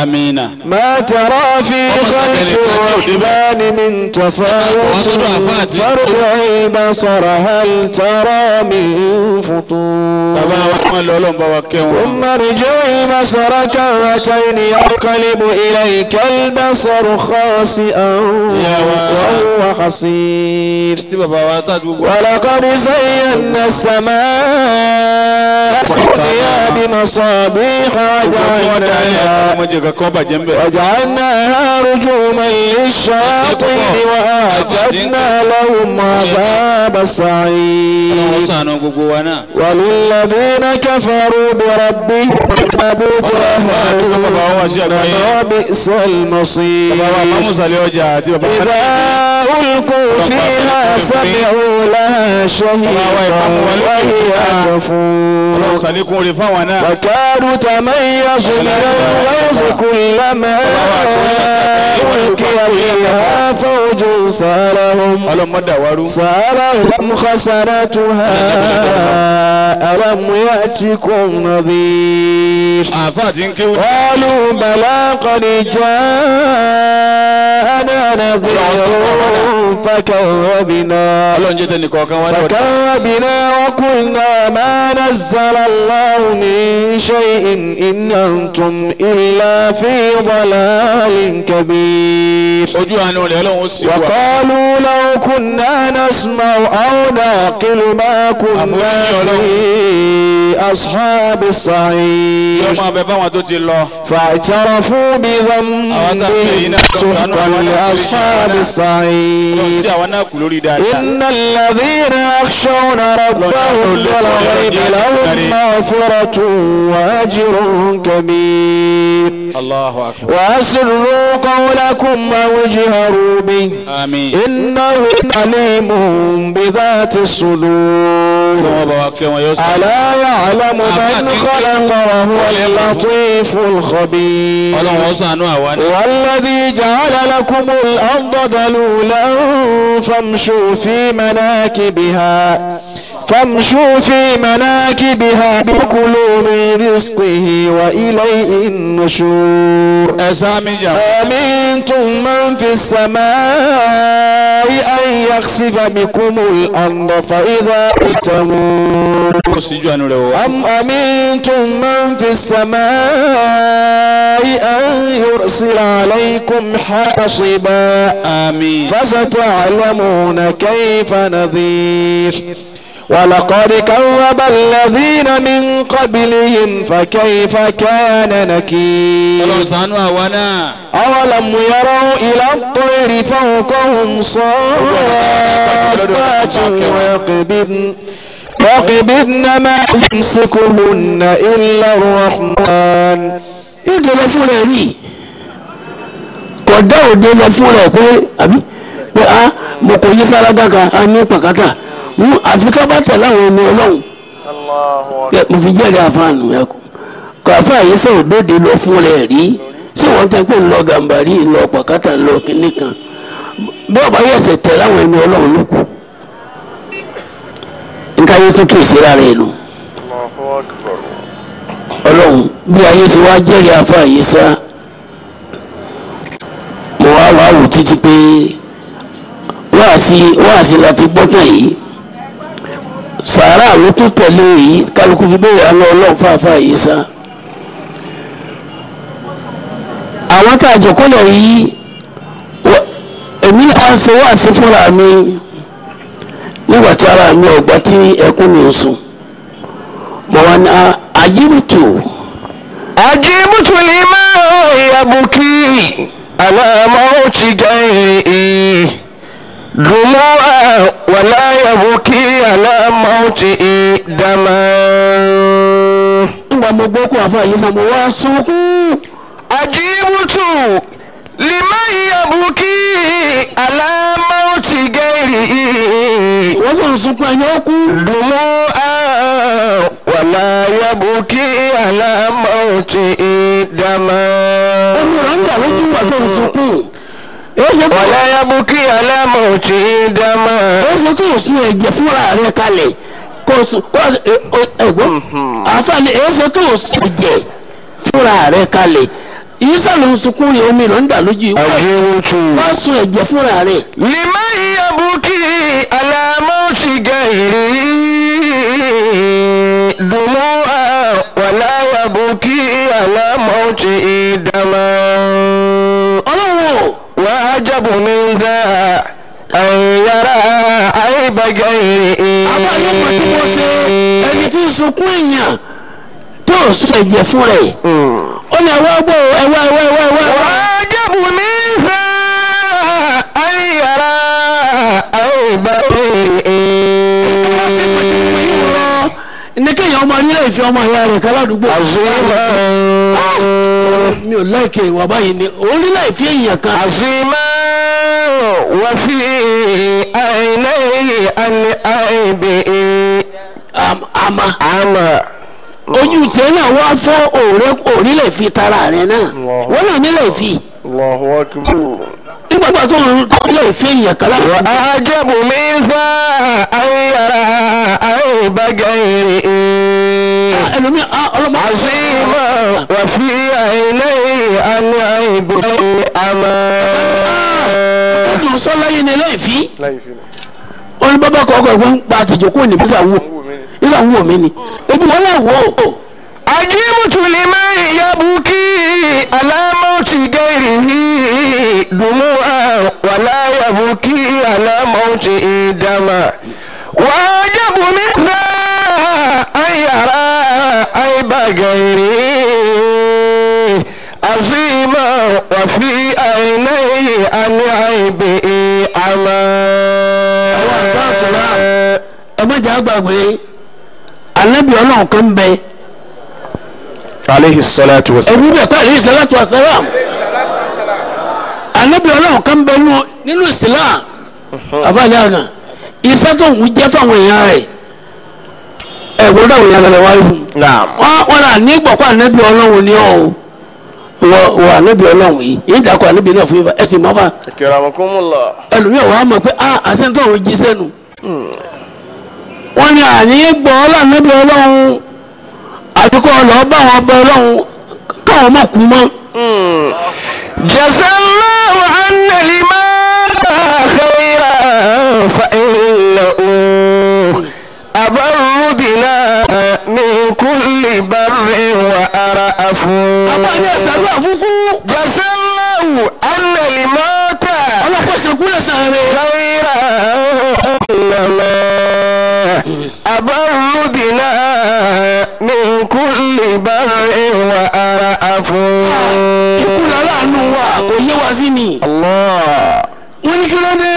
Amina. Ma tara fi khalqi rahmani min tafawut. Farji'il basara hal tara min futur bàbá wa máa lọ ọlọ́run bá wa kẹ́ wọn. ثم ارجع البصر كرتين ينقلب إليك البصر خاسئا وهو حصير tí bàbá wa tá gbogbo. ولقد زينا السماء الدنيا بمصابيح وجعلناها ọmọ jẹ kankan bàjẹ́ ń bẹ̀. وجعلناها رجوما للشياطين وأعتدنا لهم عذاب wọ́n السعير sànù الذين كفروا بربهم وبئس المصير. إذا ألقوا فيها سمعوا لها شهيدا. وهي تفور. وكانوا تميز من الغيظ كلما ألقي فيها فوج سألهم. سألهم خسرتها ألم يأتكم نذير àáfà tí ń ké wọ́n. قالوا بلى قد جاءنا نذير فكذبنا ọlọ́run jẹ́ tẹnì kọ̀ọ̀kan wá ní ọ̀dà. فكذبنا وقلنا ما نزل الله من شيء إن أنتم إلا في ضلال كبير ojú àánú rẹ̀ ọlọ́run ó sì wà. وقالوا لو كنا نسمع أو نعقل ما كنا في أصحاب yóò السعير máa bẹ fáwọn tó ti lọ. فاعترفوا بذنبهم سحقا لأصحاب ọlọ́run السعير sí àwọn náà kù lórí dáadáa. إن الذين يخشون ربهم بالغيب لهم مغفرة وأجر كبير Allahu akbar. وأسروا قولكم أو اجهروا به àmín. إنه عليم بذات الصدور. ألا يعلم من خلق وهو اللطيف الخبير. والذي جعل لكم الأرض ذلولا فامشوا في مناكبها فامشوا في مناكبها بكلوا من رزقه وإليه النشور. أمنتم من في السماء أن يخسف بكم الأرض فإذا تمور. أم أمنتم من في السماء أن يرسل عليكم حاصبا àmín. فستعلمون كيف نذير ولقد كذب الذين من قبلهم فكيف كان ọlọ́run نكير ṣàánú àwa náà. أولم يروا إلى الطير فوقهم صافات ويقبضن ويقبضن ما يمسكهن إلا الرحمن ìdè lọ fún rẹ rí kọ̀dá òde lọ fún rẹ pé àbí pé a mo kò yí sálágà kan a ní pàkátà mú àfi ká bá tẹ̀lé àwọn ẹni ọlọ́run. Mo fi jẹ́rìí àfààní ẹ kù kọ àfààní sẹ òdòdó lọ fún rẹ rí. Ṣé wọ́n tẹ́ pé ń lọ gàmbàrí ń lọ pàkátà ń lọ kínní kan? Bí ọba yẹ ẹsẹ̀ tẹ̀lé àwọn ẹni ọlọ́run ló kù. Nǹkan yẹn tó kì í síra rẹ nù ọlọ́run bí ayé ti wá jẹ́rìí yìí sá mo wá wá wò títí pé wáàsí wáàsí láti gbọ́tàn yìí sàárà ló tún tẹ̀lé yìí kálukú fi bẹ́ẹ̀ yà lọ ọlọ́run fàáfà yìí sá. àwọn tá a jọkọ́lẹ̀ yìí èmi náà ṣe wá sí fúnra mi nígbà tí ara mi ọ̀gbà tí ẹkún mi ń sùn mo wá ní àjíbùtù. àjíbùtù lè máa ń yàgò kí àlàmọ́ ó ti jẹ́ ìrìn. دموعا ولا يبكي على موت دما nígbà mo gbọ́ kó àfa yìí sá mo wá sunkún. عجبت لمن يبكي على موت غيره wọ́n tó ń sunkún ẹni ó kú. دموعا ولا يبكي على موت دما omi rẹ̀ ń dà lójú wà tó ń sunkún. ọ̀la yabuki alámọ̀ tí ń dámà. ó ṣe kí òsì ẹ̀jẹ̀ fúnra rẹ̀ kalẹ̀. Kó ẹ̀gbọ́n àfààní ó ṣe kí òsì ẹ̀jẹ̀ fúnra rẹ̀ kalẹ̀. Isa ló ń yìí omi ló ń dà lójú ìwé wọ́n sun ẹ̀jẹ̀ fúnra rẹ̀. lima yabuki alámọ̀ tí gẹ̀rì dùnmú wàlá yabuki alámọ̀ tí ìdámà. ọlọ́run o وعجب من ذا أن يرى عيب غيره àfààní ọmọ tí mo ṣe ẹni tí ń sunkún èèyàn tó sun ẹ̀jẹ̀ fún rẹ̀ ó ní ẹwà gbọ́ ẹwà ẹwà ẹwà ẹwà ọmọ nílé ìfẹ́ ọmọ ìyá rẹ̀ kan ládùúgbò. àzìmọ́ ah! mi ò láìkè ìwà báyìí ni òun nílé ìfẹ́ èèyàn kan. àzìmọ́ wọ́n fi àìlẹ́ àní àìbè. àmà. àmà. ojú tẹ̀ náà wá fọ́ òrìlẹ̀ fi tara rẹ̀ náà wọ́n náà nílé ìfi. Allahu Akbar nígbàgbà tó ń lè fẹ́ èèyàn kan láti. wà á jẹ́bù mi ń fà àwọn yàrá àwọn ìbàgà ìrìn ah, ẹlòmí ah, ọlọ́mọ. àṣìmọ̀ wàfí àìlẹ́ àánú àìbò àmọ́. Ah, ọdún sọlá yìí ni láìfí. ó ní kọ̀ọ̀kan ìwọ́n ń pa àtìjókòó ní bísà wò mí ni ebi wọn náà wò ó ajibutu liman yabuki alamauti gairihi dumua wala yabuki alamauti idama wajabu mithla an yara aiba gairihi azima wafi ainihi an aibi ama. ẹ má jà gbàgbé anábìọ́nà kan bẹ́ẹ̀ aleyhi salatu wa salam. Abubakar aleyhi salatu wa salam. anabi Ọlọ́run kan bẹ nù nínú islam àfàlẹ́ àgàn isa tó ń jẹ́ fáwọn èèyàn rẹ̀ ẹ gbọ́dọ̀ àwọn èèyàn rẹ̀ wáyé fún un. wọ́n là ní gbọ̀kọ́ anabi Ọlọ́run ni ọ̀ wọ wọ anabi Ọlọ́run yìí yìí dàkọ̀ anabi náà fún yìí ẹ sì mọ́ fà. ẹlòmíràn wàá mọ̀ pé a àṣẹ tó ń jí sẹ́nu. Hmm. wọ́n ní àní gbọ́ ọlọ́run anabi Ọlọ́run àdúgbò ọlọ́ọ̀ bá wọn bọ ọlọ́run káwọn mọ̀ kú mọ́. jazalahu anna lima khaira fa innahu abarru bina min kulli barri wa arafu. àbá ní ẹ̀sán ló àfukú. jazalahu anna lima ta. ọlọ́pàá ṣekú lẹ́sàn rẹ̀. khaira ọ̀nàmọ́ abarru bina. كل بر وأرأف ikú làlánú wa kò yé wa sí ni الله wọ́n ní kí ló dé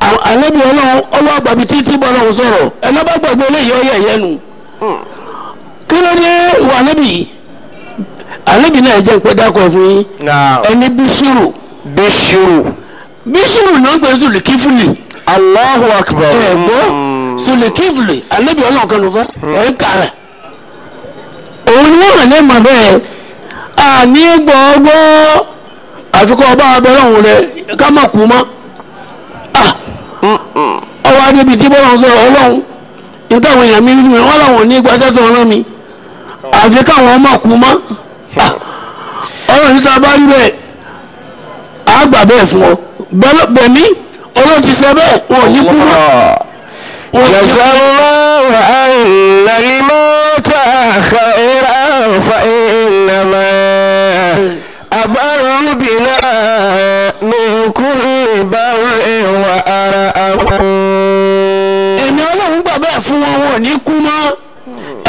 àwọn ànábì ọlọ́run ọlọ́wọ́ gbàgbé títí bọ́ ọlọ́run sọ̀rọ̀ ẹ̀ná bá gbàgbé eléyìí ọyẹ ẹ̀yẹ nu kí ló dé wà ànábì yìí ànábì náà jẹ́ ìpẹ́ dákọ̀ fún yín نعم ẹni bíṣírù بشر bíṣírù náà ń pè é sùlùkífìlì الله أكبر ẹ̀ gbọ́ sùlùkífìlì ànábì ọlọ́run kan ló fẹ́ ẹ̀ ń kàrẹ̀ òun ni wọ́n hàn ní ìmọ̀ bẹ́ẹ̀ àní gbọ́gbọ́ àfikún ọba abẹ́rẹ́ rẹ̀ ká má kú mọ́. Ọwọ́ adébi tí bọ́lá ń sọ̀rọ̀ ọlọ́run nítawọn èèyàn mi nínú mi wọ́n làwọn ní gbàṣẹ́ tó rán mi. Àfi káwọn ọmọ kú mọ́. Ọlọ́run níta bá rí bẹ́ẹ̀ á gbà bẹ́ẹ̀ fún ọ. Bẹ̀mí ọlọ́run ti wọn ò ní kú mọ́. ní جزا الله أن الموت خيرا فإنما أبر بنا من كل بر وأرأف èmi ọlọ́run gbà bẹ́ẹ̀ fún wọn wọn ò ní kú mọ́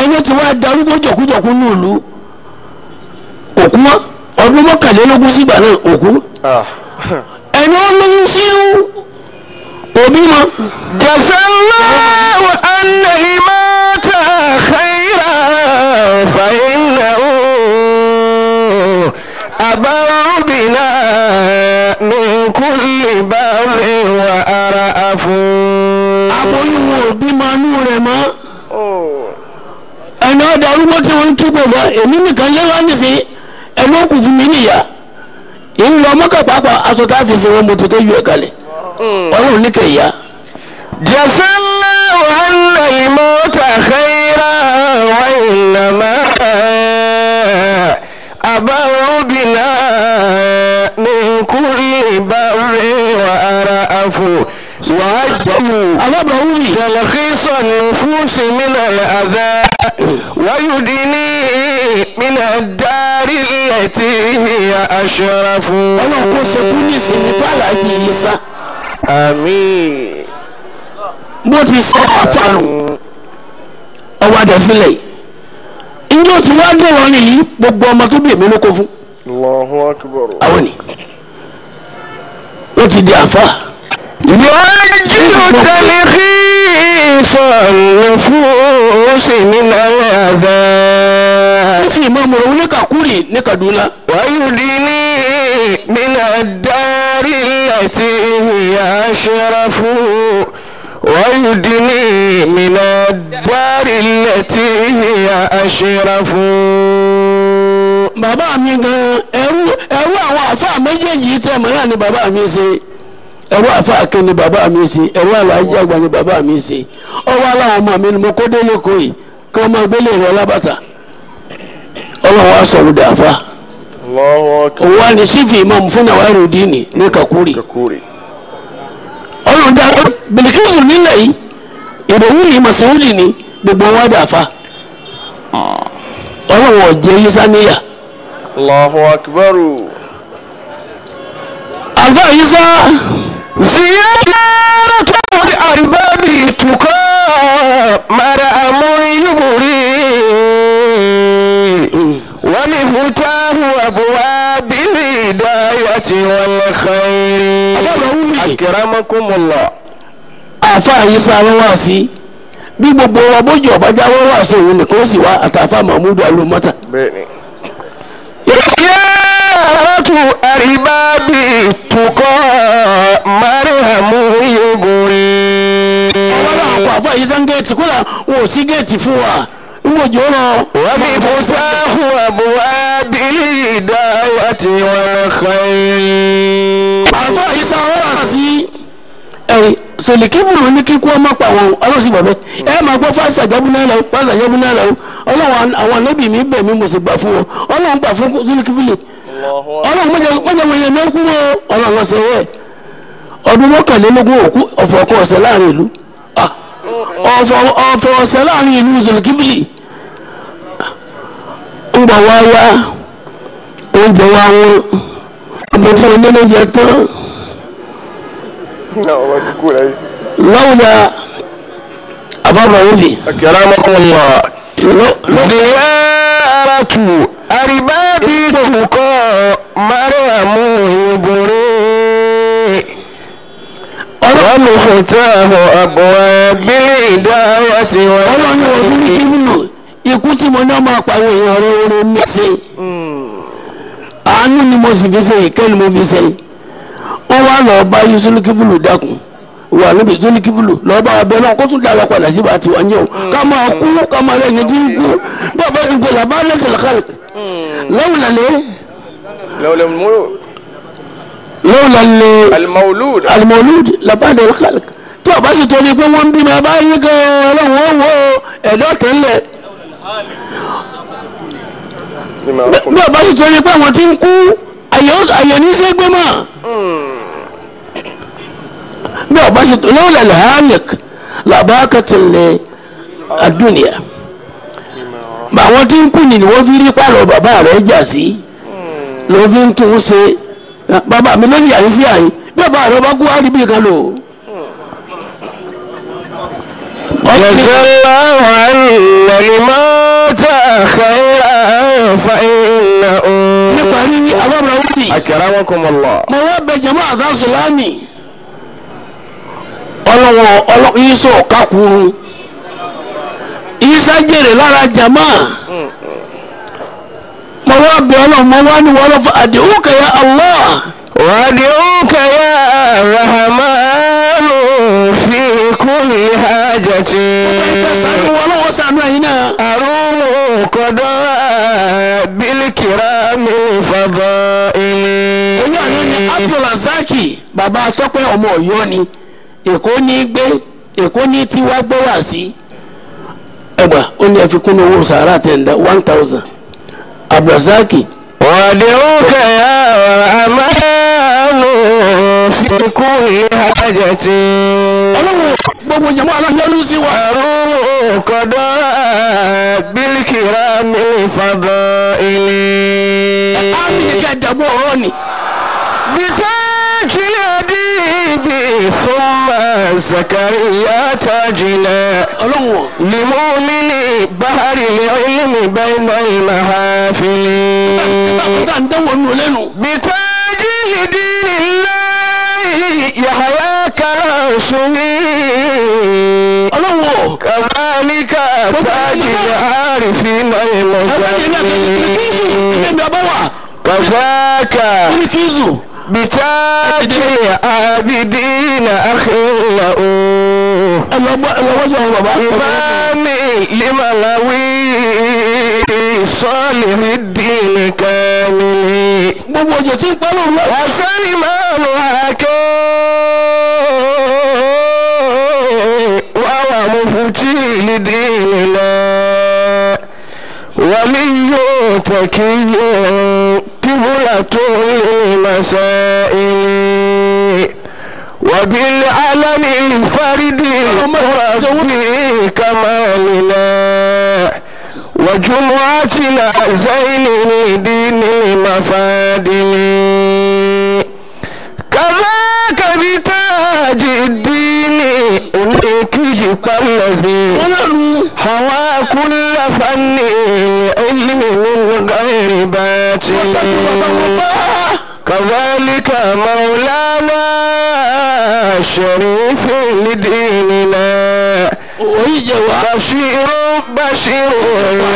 ẹni tí wàá darúgbó jọ̀kújọ̀kú ní ìlú òkú mọ́ ọdún mọ́kànlélógún sígbà náà òkú ẹni ó lóyún sínú òbí mọ. jazalahu anna imata khayra fa'innahu abaru bina min kulli bawli wa arafu. aboyún wo òbí mọ inú rẹ̀ mọ́ ẹni ọ̀dà arúgbó tí wọ́n ń túbọ̀ bọ́ èmi nìkan yẹ́ wá nísìnyí ẹni mi nìyà ìlú ọmọkà pàápàá aṣọ tá wọn mo tó yú ẹ kalẹ̀ ọlọ́run ní kẹ̀yà جزا الله أن الموت خيرا وإنما أبر بنا من كل بر وأرأف وأجل alábàáwùrì تلخيص النفوس من الأذى ويدني من الدار التي هي أشرف àmín. bó ti sọ àfàànù ọwọ́ àjọ sílẹ̀ ìjọ tí wàá dẹ̀rọ nìyí gbogbo ọmọ tó bí èmi ló kó fún. Allahu akbar. àwọn ni wọ́n ti di àfa. yóò jí òtẹ́lẹ̀ kí ìsọ̀rọ̀ fún òsì nínú àwọn àgbà. wọ́n fi ìmọ̀ ọmọ òun ní Kakuri ní Kaduna. wàá yóò di ní nínú àdárí. التي هي أشرف ويدني من الدار التي هي أشرف bàbá mi gan ẹrú ẹrú àwọn àfa méjèèjì yìí tẹ̀ mọ́ náà ni bàbá mi ṣe ẹrú àfa akin ni bàbá mi ṣe ẹrú alájí àgbà ni bàbá mi ṣe ọwọ́ aláwọn ọmọ mi ni mo kó délé kó yìí kí wọ́n máa gbélé rẹ lábàtà ọlọ́run wa sọ̀rọ̀ dàfa الله أكبر òun ni sífì imam fún Nawairu Dini ní Kakuri ọlọ́run dáa Bilikisu nílẹ̀ yìí ìròyìn ní Masudi ni gbogbo wọn dà fa ah, ọlọ́run ọ̀jẹ̀ yíṣá níyà. Allahu akbar. Alfa yíṣá. Ziyara tó wọ́n àrùbábì tukọ́ mara amóyúbùrí. ومفتاح أبواب الهداية والخير أكرمكم الله àfa yìí sá ló wá sí bí gbogbo wa bójú ọba jáwé wá sí òun nìkan ó sì wá àtàfà mahmudu alumata. بني زيارة أرباب تقى مرهم يبري wọ́n náà kọ àfọ yìí sàn géètì kódà wọn ò sí géètì fún wa wòjò rọ. wàbí fúnṣáhù àbúwá bílí ìdáwà tí wọ́n kàn yín. àfọ àyíṣà ọlọ́run sí ẹ̀rí sèlékébùrù ní kíkú ọmọ pa àwọn ọlọ́run sí bàbá ẹ máa gbọ́ fásitì àjẹbù náà lẹ́wọ̀ fásitì àjẹbù náà lẹ́wọ̀ ọlọ́run àwọn anábì mi bẹ̀ mí mo sì gbà fún wọn. Ọlọ́run gbà fún sèlékébùrù ọlọ́run mọ̀jẹ̀ wọ̀nyẹn mẹ́kú wọn ọlọ́run ń bọ̀ wá wá oúnjẹ wa wọn àbò tí wọn nílé jẹ tán. lọ́wọ́dà àfọwọ́bàwọ́bì. akẹ́rọ ọmọkùnrin wa. dìyàrátù àríbábí tukọ̀ mariamu ìbòrè. ọlọ́run fòtẹ́ àbọ̀ àbọ̀ abílẹ̀ ìdáwọ́ tiwọn. ọlọ́run ò tún ní kí n lò ikú tí mo náà máa pariwo èèyàn rẹ orin mi ṣe. Àánú ni mo sì fi ṣe ìkẹ́ ni mo fi ṣe. Wọ́n wá lọ bá yusuf kífùlù dákun. Wà níbi tóní kífùlù lọ́ọ́ bá abẹ náà kó tún dára padà síbi àti wà nyẹ́wò ká máa kú ká máa lẹ́yìn tí ń kú. Bàbá dùgbò làbá lẹ́sẹ̀ lẹ́kàlẹ̀ lẹ́wùlálẹ́ lẹ́wùlálẹ́ alimawulud làbá lẹ́sẹ̀ lẹ́kàlẹ̀ tí a bá sì torí pé wọ́n ń bímọ abáyé gan-an ọlọ́run ó wo ẹ̀dọ́ tẹ́lẹ̀ bí bá sì torí pé àwọn tí ń kú àyè ní sẹ́ gbé mọ́. Bí bá sì torí lọ́wọ́ lẹ́lẹ̀ halik labakatìlẹ̀ adúniya bá àwọn tí ń kú ni wọ́n fi rí pààrọ̀ bàbá rẹ̀ jà sí. Ló fi ń tún ṣe. Bàbá mi lónìí àyè sí àyè. Bí bàbá rẹ̀ bá kú á rí bí kan lò. جزى الله عنا الموت خيرا فإنه nípa rírí abábọ̀rọ̀ wúni أكرمكم الله mo wá bẹ jama azar sulami ọlọ́wọ́ ọlọ́wọ́ yíṣọ́ kakuru yíṣá jèrè lára jama mo wá bẹ ọlọ́wọ́ mo wá ní wọ́n lọ́fọ́ àdéhùn kẹyà allah وادعوك يا رحمن في كل حاجة sanu wọn lọ́wọ́ sanu ẹ̀yin náà أروم قضاء بالكرام فضائل èyí àná ni abdulrasaki baba tọpẹ ọmọ Ọ̀yọ́ ni èkó ní gbé èkó ní tiwa gbé wá sí ẹgbà ó ní ẹ fi kún owó sàrà tẹ̀ǹdà one thousand abdulrasaki وادعوك يا رحمن في كل حاجة ọlọ́run gbogbo jẹ̀mọ́ aláyọ̀lú sí wa. ẹ̀rù kọ̀dọ̀ bílíkìrá mi fàdọ̀ ilé. ẹ̀ka mi ni kẹ́ dàgbọ́ ọ̀rọ̀ ni. bìtẹ́ jílẹ̀ dí ibi ìfúnmá zakariya tajilẹ̀. ọlọ́run. limu mi ni bahari ni olimi bẹ́ẹ̀ náà ìmọ̀ ha fi. bìtẹ́ jílẹ̀ dí ilé yàrá kala sunbi. ọlọ́wọ́. kàmáníkà tájì àrífì máyì mọ̀sá ní. kàfáàkà. bìtájì àbídínà àkìlà o. ìmáàmì limalawi sọ́ọ̀lì dín kàmìlì. gbogbo ọjọ́ tí ń pẹ́ lóru. wàá sẹ́ni máa ń wá. وهو مفتي لديننا ولي تكي قبلة للمسائل وبالعلم الفرد ربي كمالنا وجمعتنا زين لدين المفادل كذاك بتاج الدين أنكج الذي wọ́n náà nu. هوى كل فن علم من غير باطل bàbá wọn fà. كذلك مولانا شريف لديننا òyìn jẹ wá. بشير بشير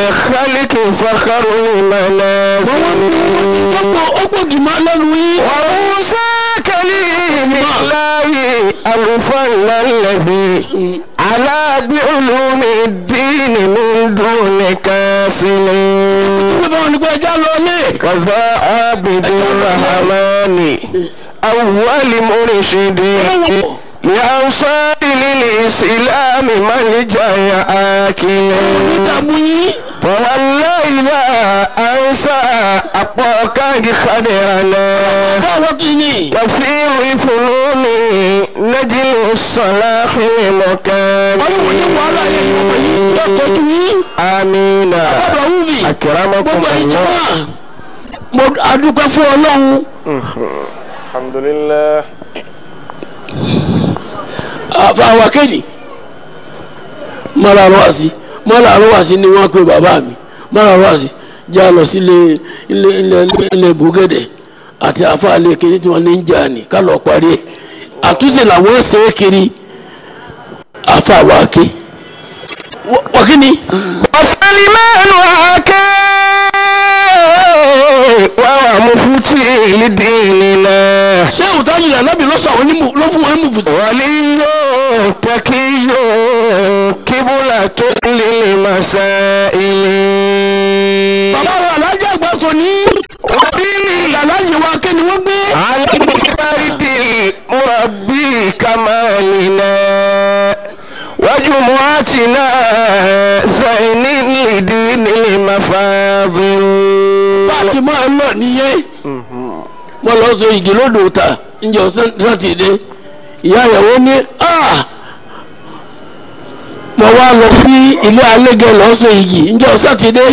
الخلق فخر المنازل gbogbo ó gbòdì máa lẹ́nu yín. وموسى كليم الله الفضل الذي على بعلوم الدين من دون كاسل wọ́n fọwọ́n nípa ẹja lọ lé. كذا عابد الرحمن أول مرشد لأنصار للإسلام ملجأ آكل ìdààmú yín. فوالله لا أنسى أبوك خدرنا káwọn kì í ní. وفي فنون نجل الصلاح المكان ọlọ́run ní wàhálà yẹn yóò wọ̀ yín yóò tọ́jú yín. آمين bàbá wúvi. أكرمكم gbogbo ẹ̀yin jẹ́ الله wá. mo adúpẹ́ fún ọlọ́run. alhamdulillah àfàwọn akéde mọ́ra rọ́ọ̀sì mọ́ra rọ́ọ̀sì ni wọ́n pe bàbá mi mọ́ra rọ́ọ̀sì já lọ sí ilé ilé ilé bùgẹ́dẹ̀ àti àfáàlẹ̀ kiri tí wọ́n ní ń jà ní kálọ̀ parí ẹ̀ àtúnṣe làwọn ṣe kiri àfáàwọ̀ àké wọ́kíní. ọ̀sẹ̀lì mẹ́nu àké wà wà mú fútì ìlídìí nínú. ṣé òtájú ìyànnábì ló sọ àwọn ló fún wọn ní mùfùtì. wọ́n ní yóò. mùfùtù. ولي تكي كبلة للمسائل bàbá wa alájà àgbà sọ ní. ìlàlájì wa ké ni wọ́n gbé. على البرد مربي كمالنا وجمعتنا زين لدين المفاضل bá a ti máa lọ nìyẹn mo lọ sọ igi lódò ta njọ sátidé ìyá ìyàwó ní "Ah, mo wá lọ sí ilé alégẹ lọ́sẹ̀ yìí ǹjọ́ sátidé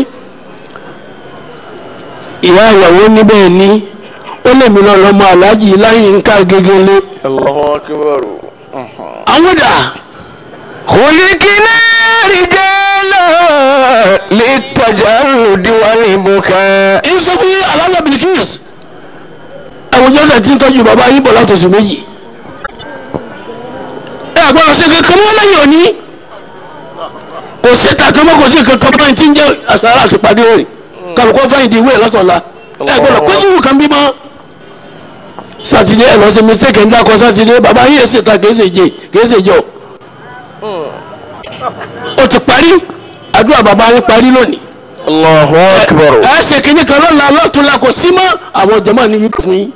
ìyá ìyàwó níbẹ̀ ni ó lè mí lọ́ọ́ lọ́mọ aláàjì láyé nǹka gegele. àwọn dà. kò ní kí náà rí jẹ́ lọ́ọ́ lè tọ́jà lòdì wá ní ibùkẹ́. ń sọ fún alága bilikis àwùjọ náà ti ń tọ́jú bàbá yín bọ̀ látọ̀sùn méjì. ẹ àgbọ̀rọ̀ ṣe kankan mọ́ lẹ́yìn òní kò sí kankan mọ́ kò sí kankan mọ́ tí ń jẹ́ àsárá àti pàdé òrì hmm. kàlùkọ́ fẹ́yìn di ìwé lọ́tọ̀ọ̀la ẹ gbọ́dọ̀ kó tí kan bí mọ́. sátidé ẹ lọ sí mistake ń dákọ sátidé bàbá yìí èsì ta kìí ṣe jẹ kìí hmm. o ti parí àdúrà bàbá yín parí lónìí. Allahu Akbar. ẹ ṣe kìíní kan lọ́la lọ́túnla kò sí mọ́ àwọn jàmáà ní wípé fún yín.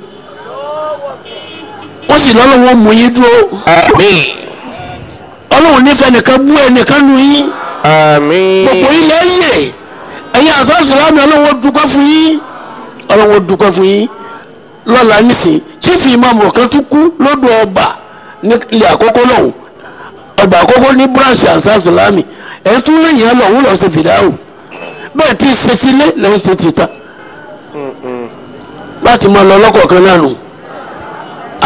wọ́n sì lọ́lọ́wọ́ mú yín dúró. Ọlọ́run nífẹ̀ẹ́ nìkan bú ẹnìkan nù yín àmín. gbogbo ilẹ̀ yẹ ẹ̀yin àṣàṣù lámì ọlọ́wọ́ dúpẹ́ fún yín. Ọlọ́wọ́ dúpẹ́ fún yín. Lọ́la nísìn ṣífì ìmọ̀mù kan tún ọba nílẹ̀ àkókò lọ́hùn. Ọba àkókò ní branch àṣàṣù lámì ẹ̀ tún lẹ́yìn ẹ̀ lọ́hùn lọ́sẹ̀ fìdáhù bẹ́ẹ̀ tí ṣetílé lẹ́yìn ṣe ti ta láti máa lọ lọ́kọ̀ọ̀kan lánàá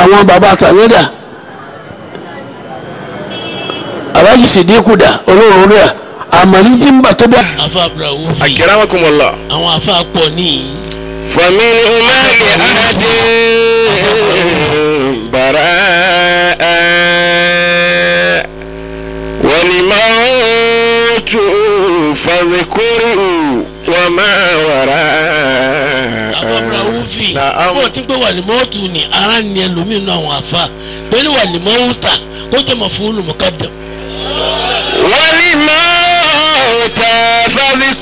àwọn bàbá àtàlẹ́dà alájùsídìkù dà olóòórùn rẹ̀ àmàlí tí ń bà afa abdulrahu fi. akiramakumala. àwọn afa pọ̀ ní. famini umali ahadi bara wali mautu fadhkuru wa ma wara. afa abdulrahu fi. bó ti pé wali mautu ni ara ni ẹlòmíì nù àwọn afa pé ní wali mauta kó jẹ́ mọ̀ fún olùmọ̀kadà. wali mautu. service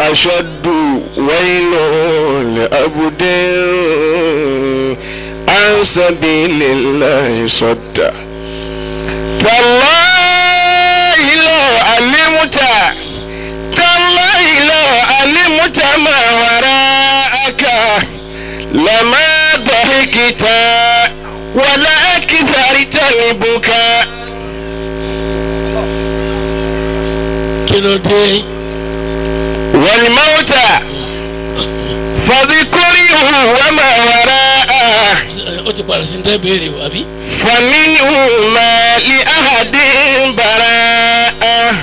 أشد ويل لأبد عن سبيل الله صد تالله لو علمت تالله علمت ما وراءك لما ضحكت ولا أكثرت البكاء kí ló dé wọlìmọ́wútà fàdíkúrì hù wàmà wàrà á. ó ti parí sí ní bẹ́ẹ̀rẹ̀ o àbí. fàmínú màálí àhàdé bàrà á.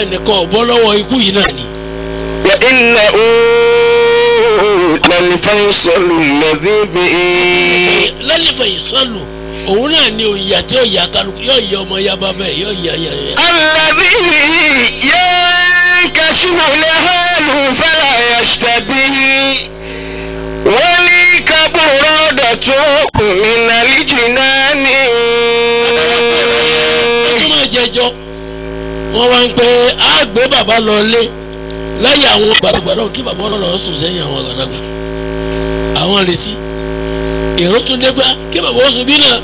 ẹnìkan ò bọ́ lọ́wọ́ ikú yìí náà ni. wà á nà ó lálífàyèsọ́lù lẹ́bí bí. lálífàyèsọ́lù òun náà ni òyà tí òyà kálukú yóò yẹ ọmọ yaba bẹ́ẹ̀ yóò yẹ yẹ. alábí yẹ. ينكشف الحال فلا يشتبه وليك برودة من الجنان ọdún máa jẹjọ wọn wá ń pẹ á gbé bàbá lọ lé láyé àwọn gbàlagbà náà kí bàbá ọlọ́rọ̀ sùn sẹ́yìn àwọn gbàlagbà àwọn retí èrò tún dé pé kí bàbá ó sùn bí náà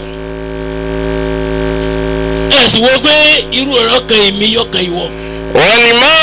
ẹ sì wọ pé irú ọ̀rọ̀ kan èmi yọkàn ìwọ والموت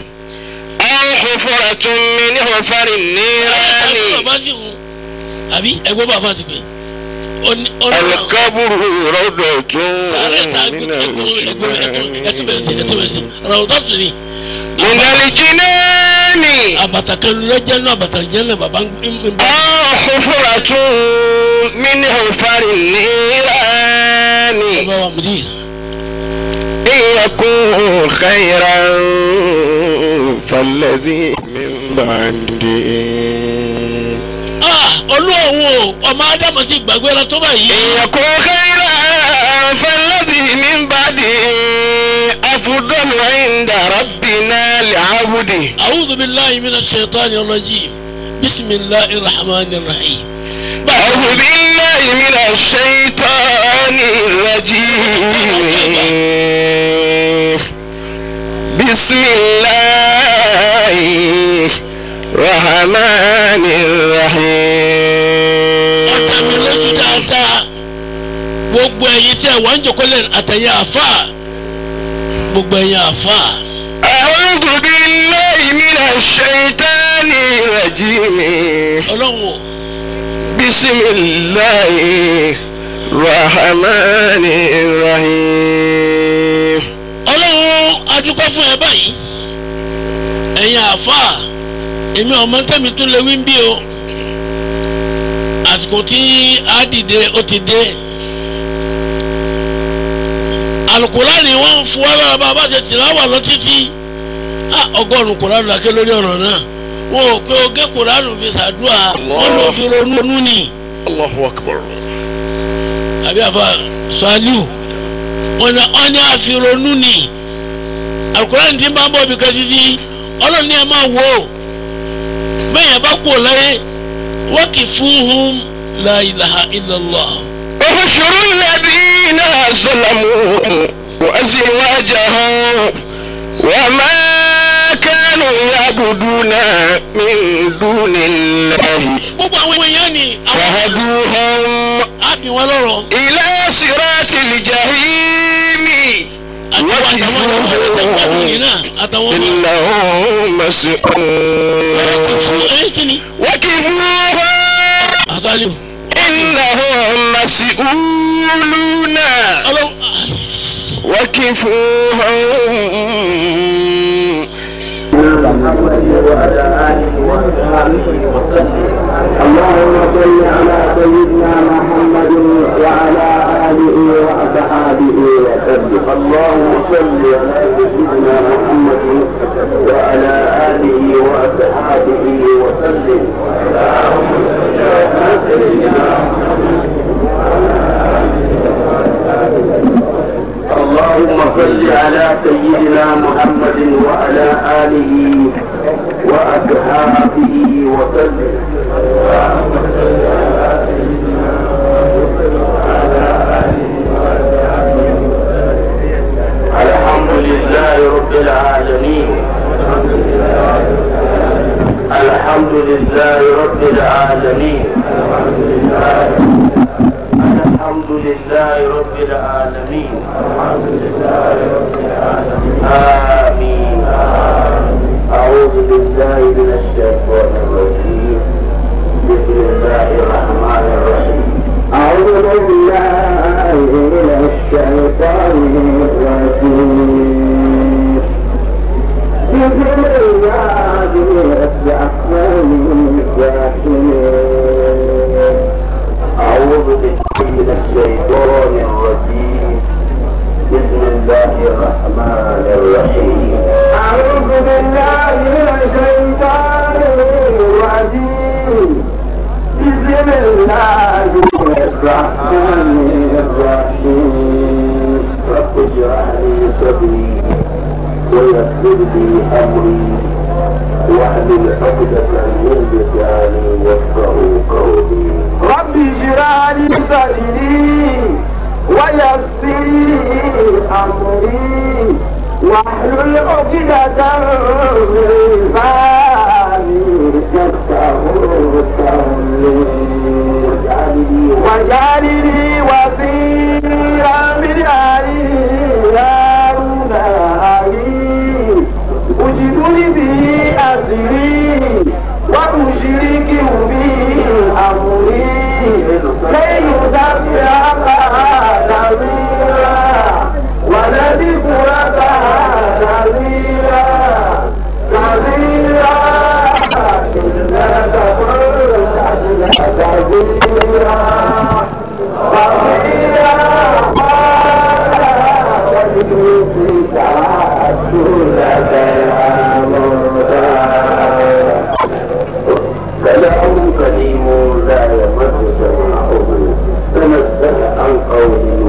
hufura tún mi ní hufari nírani. àbí ẹgbẹ́ bàbá àti pé. alikaburu rọ́dọ̀ tún nínú ìjìnlẹ̀. rọ́dọ̀ tún ni. minali jinani. àbàtà kan lọ́jẹ́ náà àbàtà jẹ́ náà bàbá ń bá. ọ̀ hufura tún mi ní hufari nírani. bàbá wa mìíràn. يكون خيرا فالذي من بعدي. آه الله وما دام سيك بغير توبة يكون خيرا فالذي من بعدي. أفضل عند ربنا لعبده. أعوذ بالله من الشيطان الرجيم. بسم الله الرحمن الرحيم. أعوذ بالله من الشيطان الرجيم بسم الله الرحمن الرحيم ọ̀tá mi lójú dáadáa gbogbo ẹ̀yin tí ẹ wá ń jòkó lẹ́nu àtẹ̀yìn àfà gbogbo ẹ̀yin àfà أعوذ بالله من الشيطان الرجيم ọlọ́run o بسم الله الرحمن الرحيم ọlọ́run adúpẹ́ fún ẹ báyìí ẹ̀yin àfà èmi ọmọ tẹ́mi tún lè wí ń bí o àsìkò tí a dìde ó ti dé alukurani wọn fún wa lára bá a bá ṣe tìláwà lọ títí ah, ọgọ́rùn-ún kurani la ké lórí ọ̀rọ̀ náà wọn ò pé ogé kurani fi ṣàdúrà wọn ló fi ronú ni الله أكبر àbí àfa sọ́ọ́lù wọn ni wọn ní àfirònú ni alukurani tí ń bá ń bọ̀ bí ká títí ọlọ́run ní ẹ máa wò ó bẹ́ẹ̀ yẹn bá kú ọ láyé wọ́n kì í fún un la ilaha illallah. احشروا الذين ظلموا وأزواجهم kánú yabudu náà mi dúni lẹ́yìn. gbogbo àwọn èèyàn ni. fàdú hàn. a bí wọn lọ́rọ̀. ila siratil jahimi. wọ́n ti fún un. innahum mas'ulun. wọ́n ti fún un. innahum mas'ulun. wọ́n ti fún un. اللهم صل على سيدنا محمد وعلى آله واصحابه وسلم. اللهم صل على سيدنا محمد وعلى آله واصحابه وسلم. اللهم صل على سيدنا اللهم صل على سيدنا محمد وعلى آله وأصحابه وسلم. الحمد لله رب العالمين. الحمد لله رب العالمين. الحمد لله رب العالمين. آمين. أعوذ بالله من الشيطان الرجيم. بسم الله الرحمن الرحيم. أعوذ بالله من الشيطان الرجيم. بسم الله الرحمن الرحيم. أعوذ بالله من الشيطان الرجيم. بسم الله الرحمن الرحيم. أعوذ بالله من الشيطان الرجيم. بسم الله الرحمن الرحيم. رب اشرح لي صدري ويسر لي أمري واحلل عقدة من لساني يفقهوا قولي. اشرح لي صدري ويسر لي أمري واحلل عقدة من لساني يفقهوا قولي واجعل لي وزيرا من أهلي هارون أخي أجد به أسري وأشركه lẹ́yìn ìdájí àbá àdàríra wàlẹ́bí kúrò àbá àdàríra àdàríra ìlẹ́dàgbọ́rọ̀ àdàríra àdàríra. عن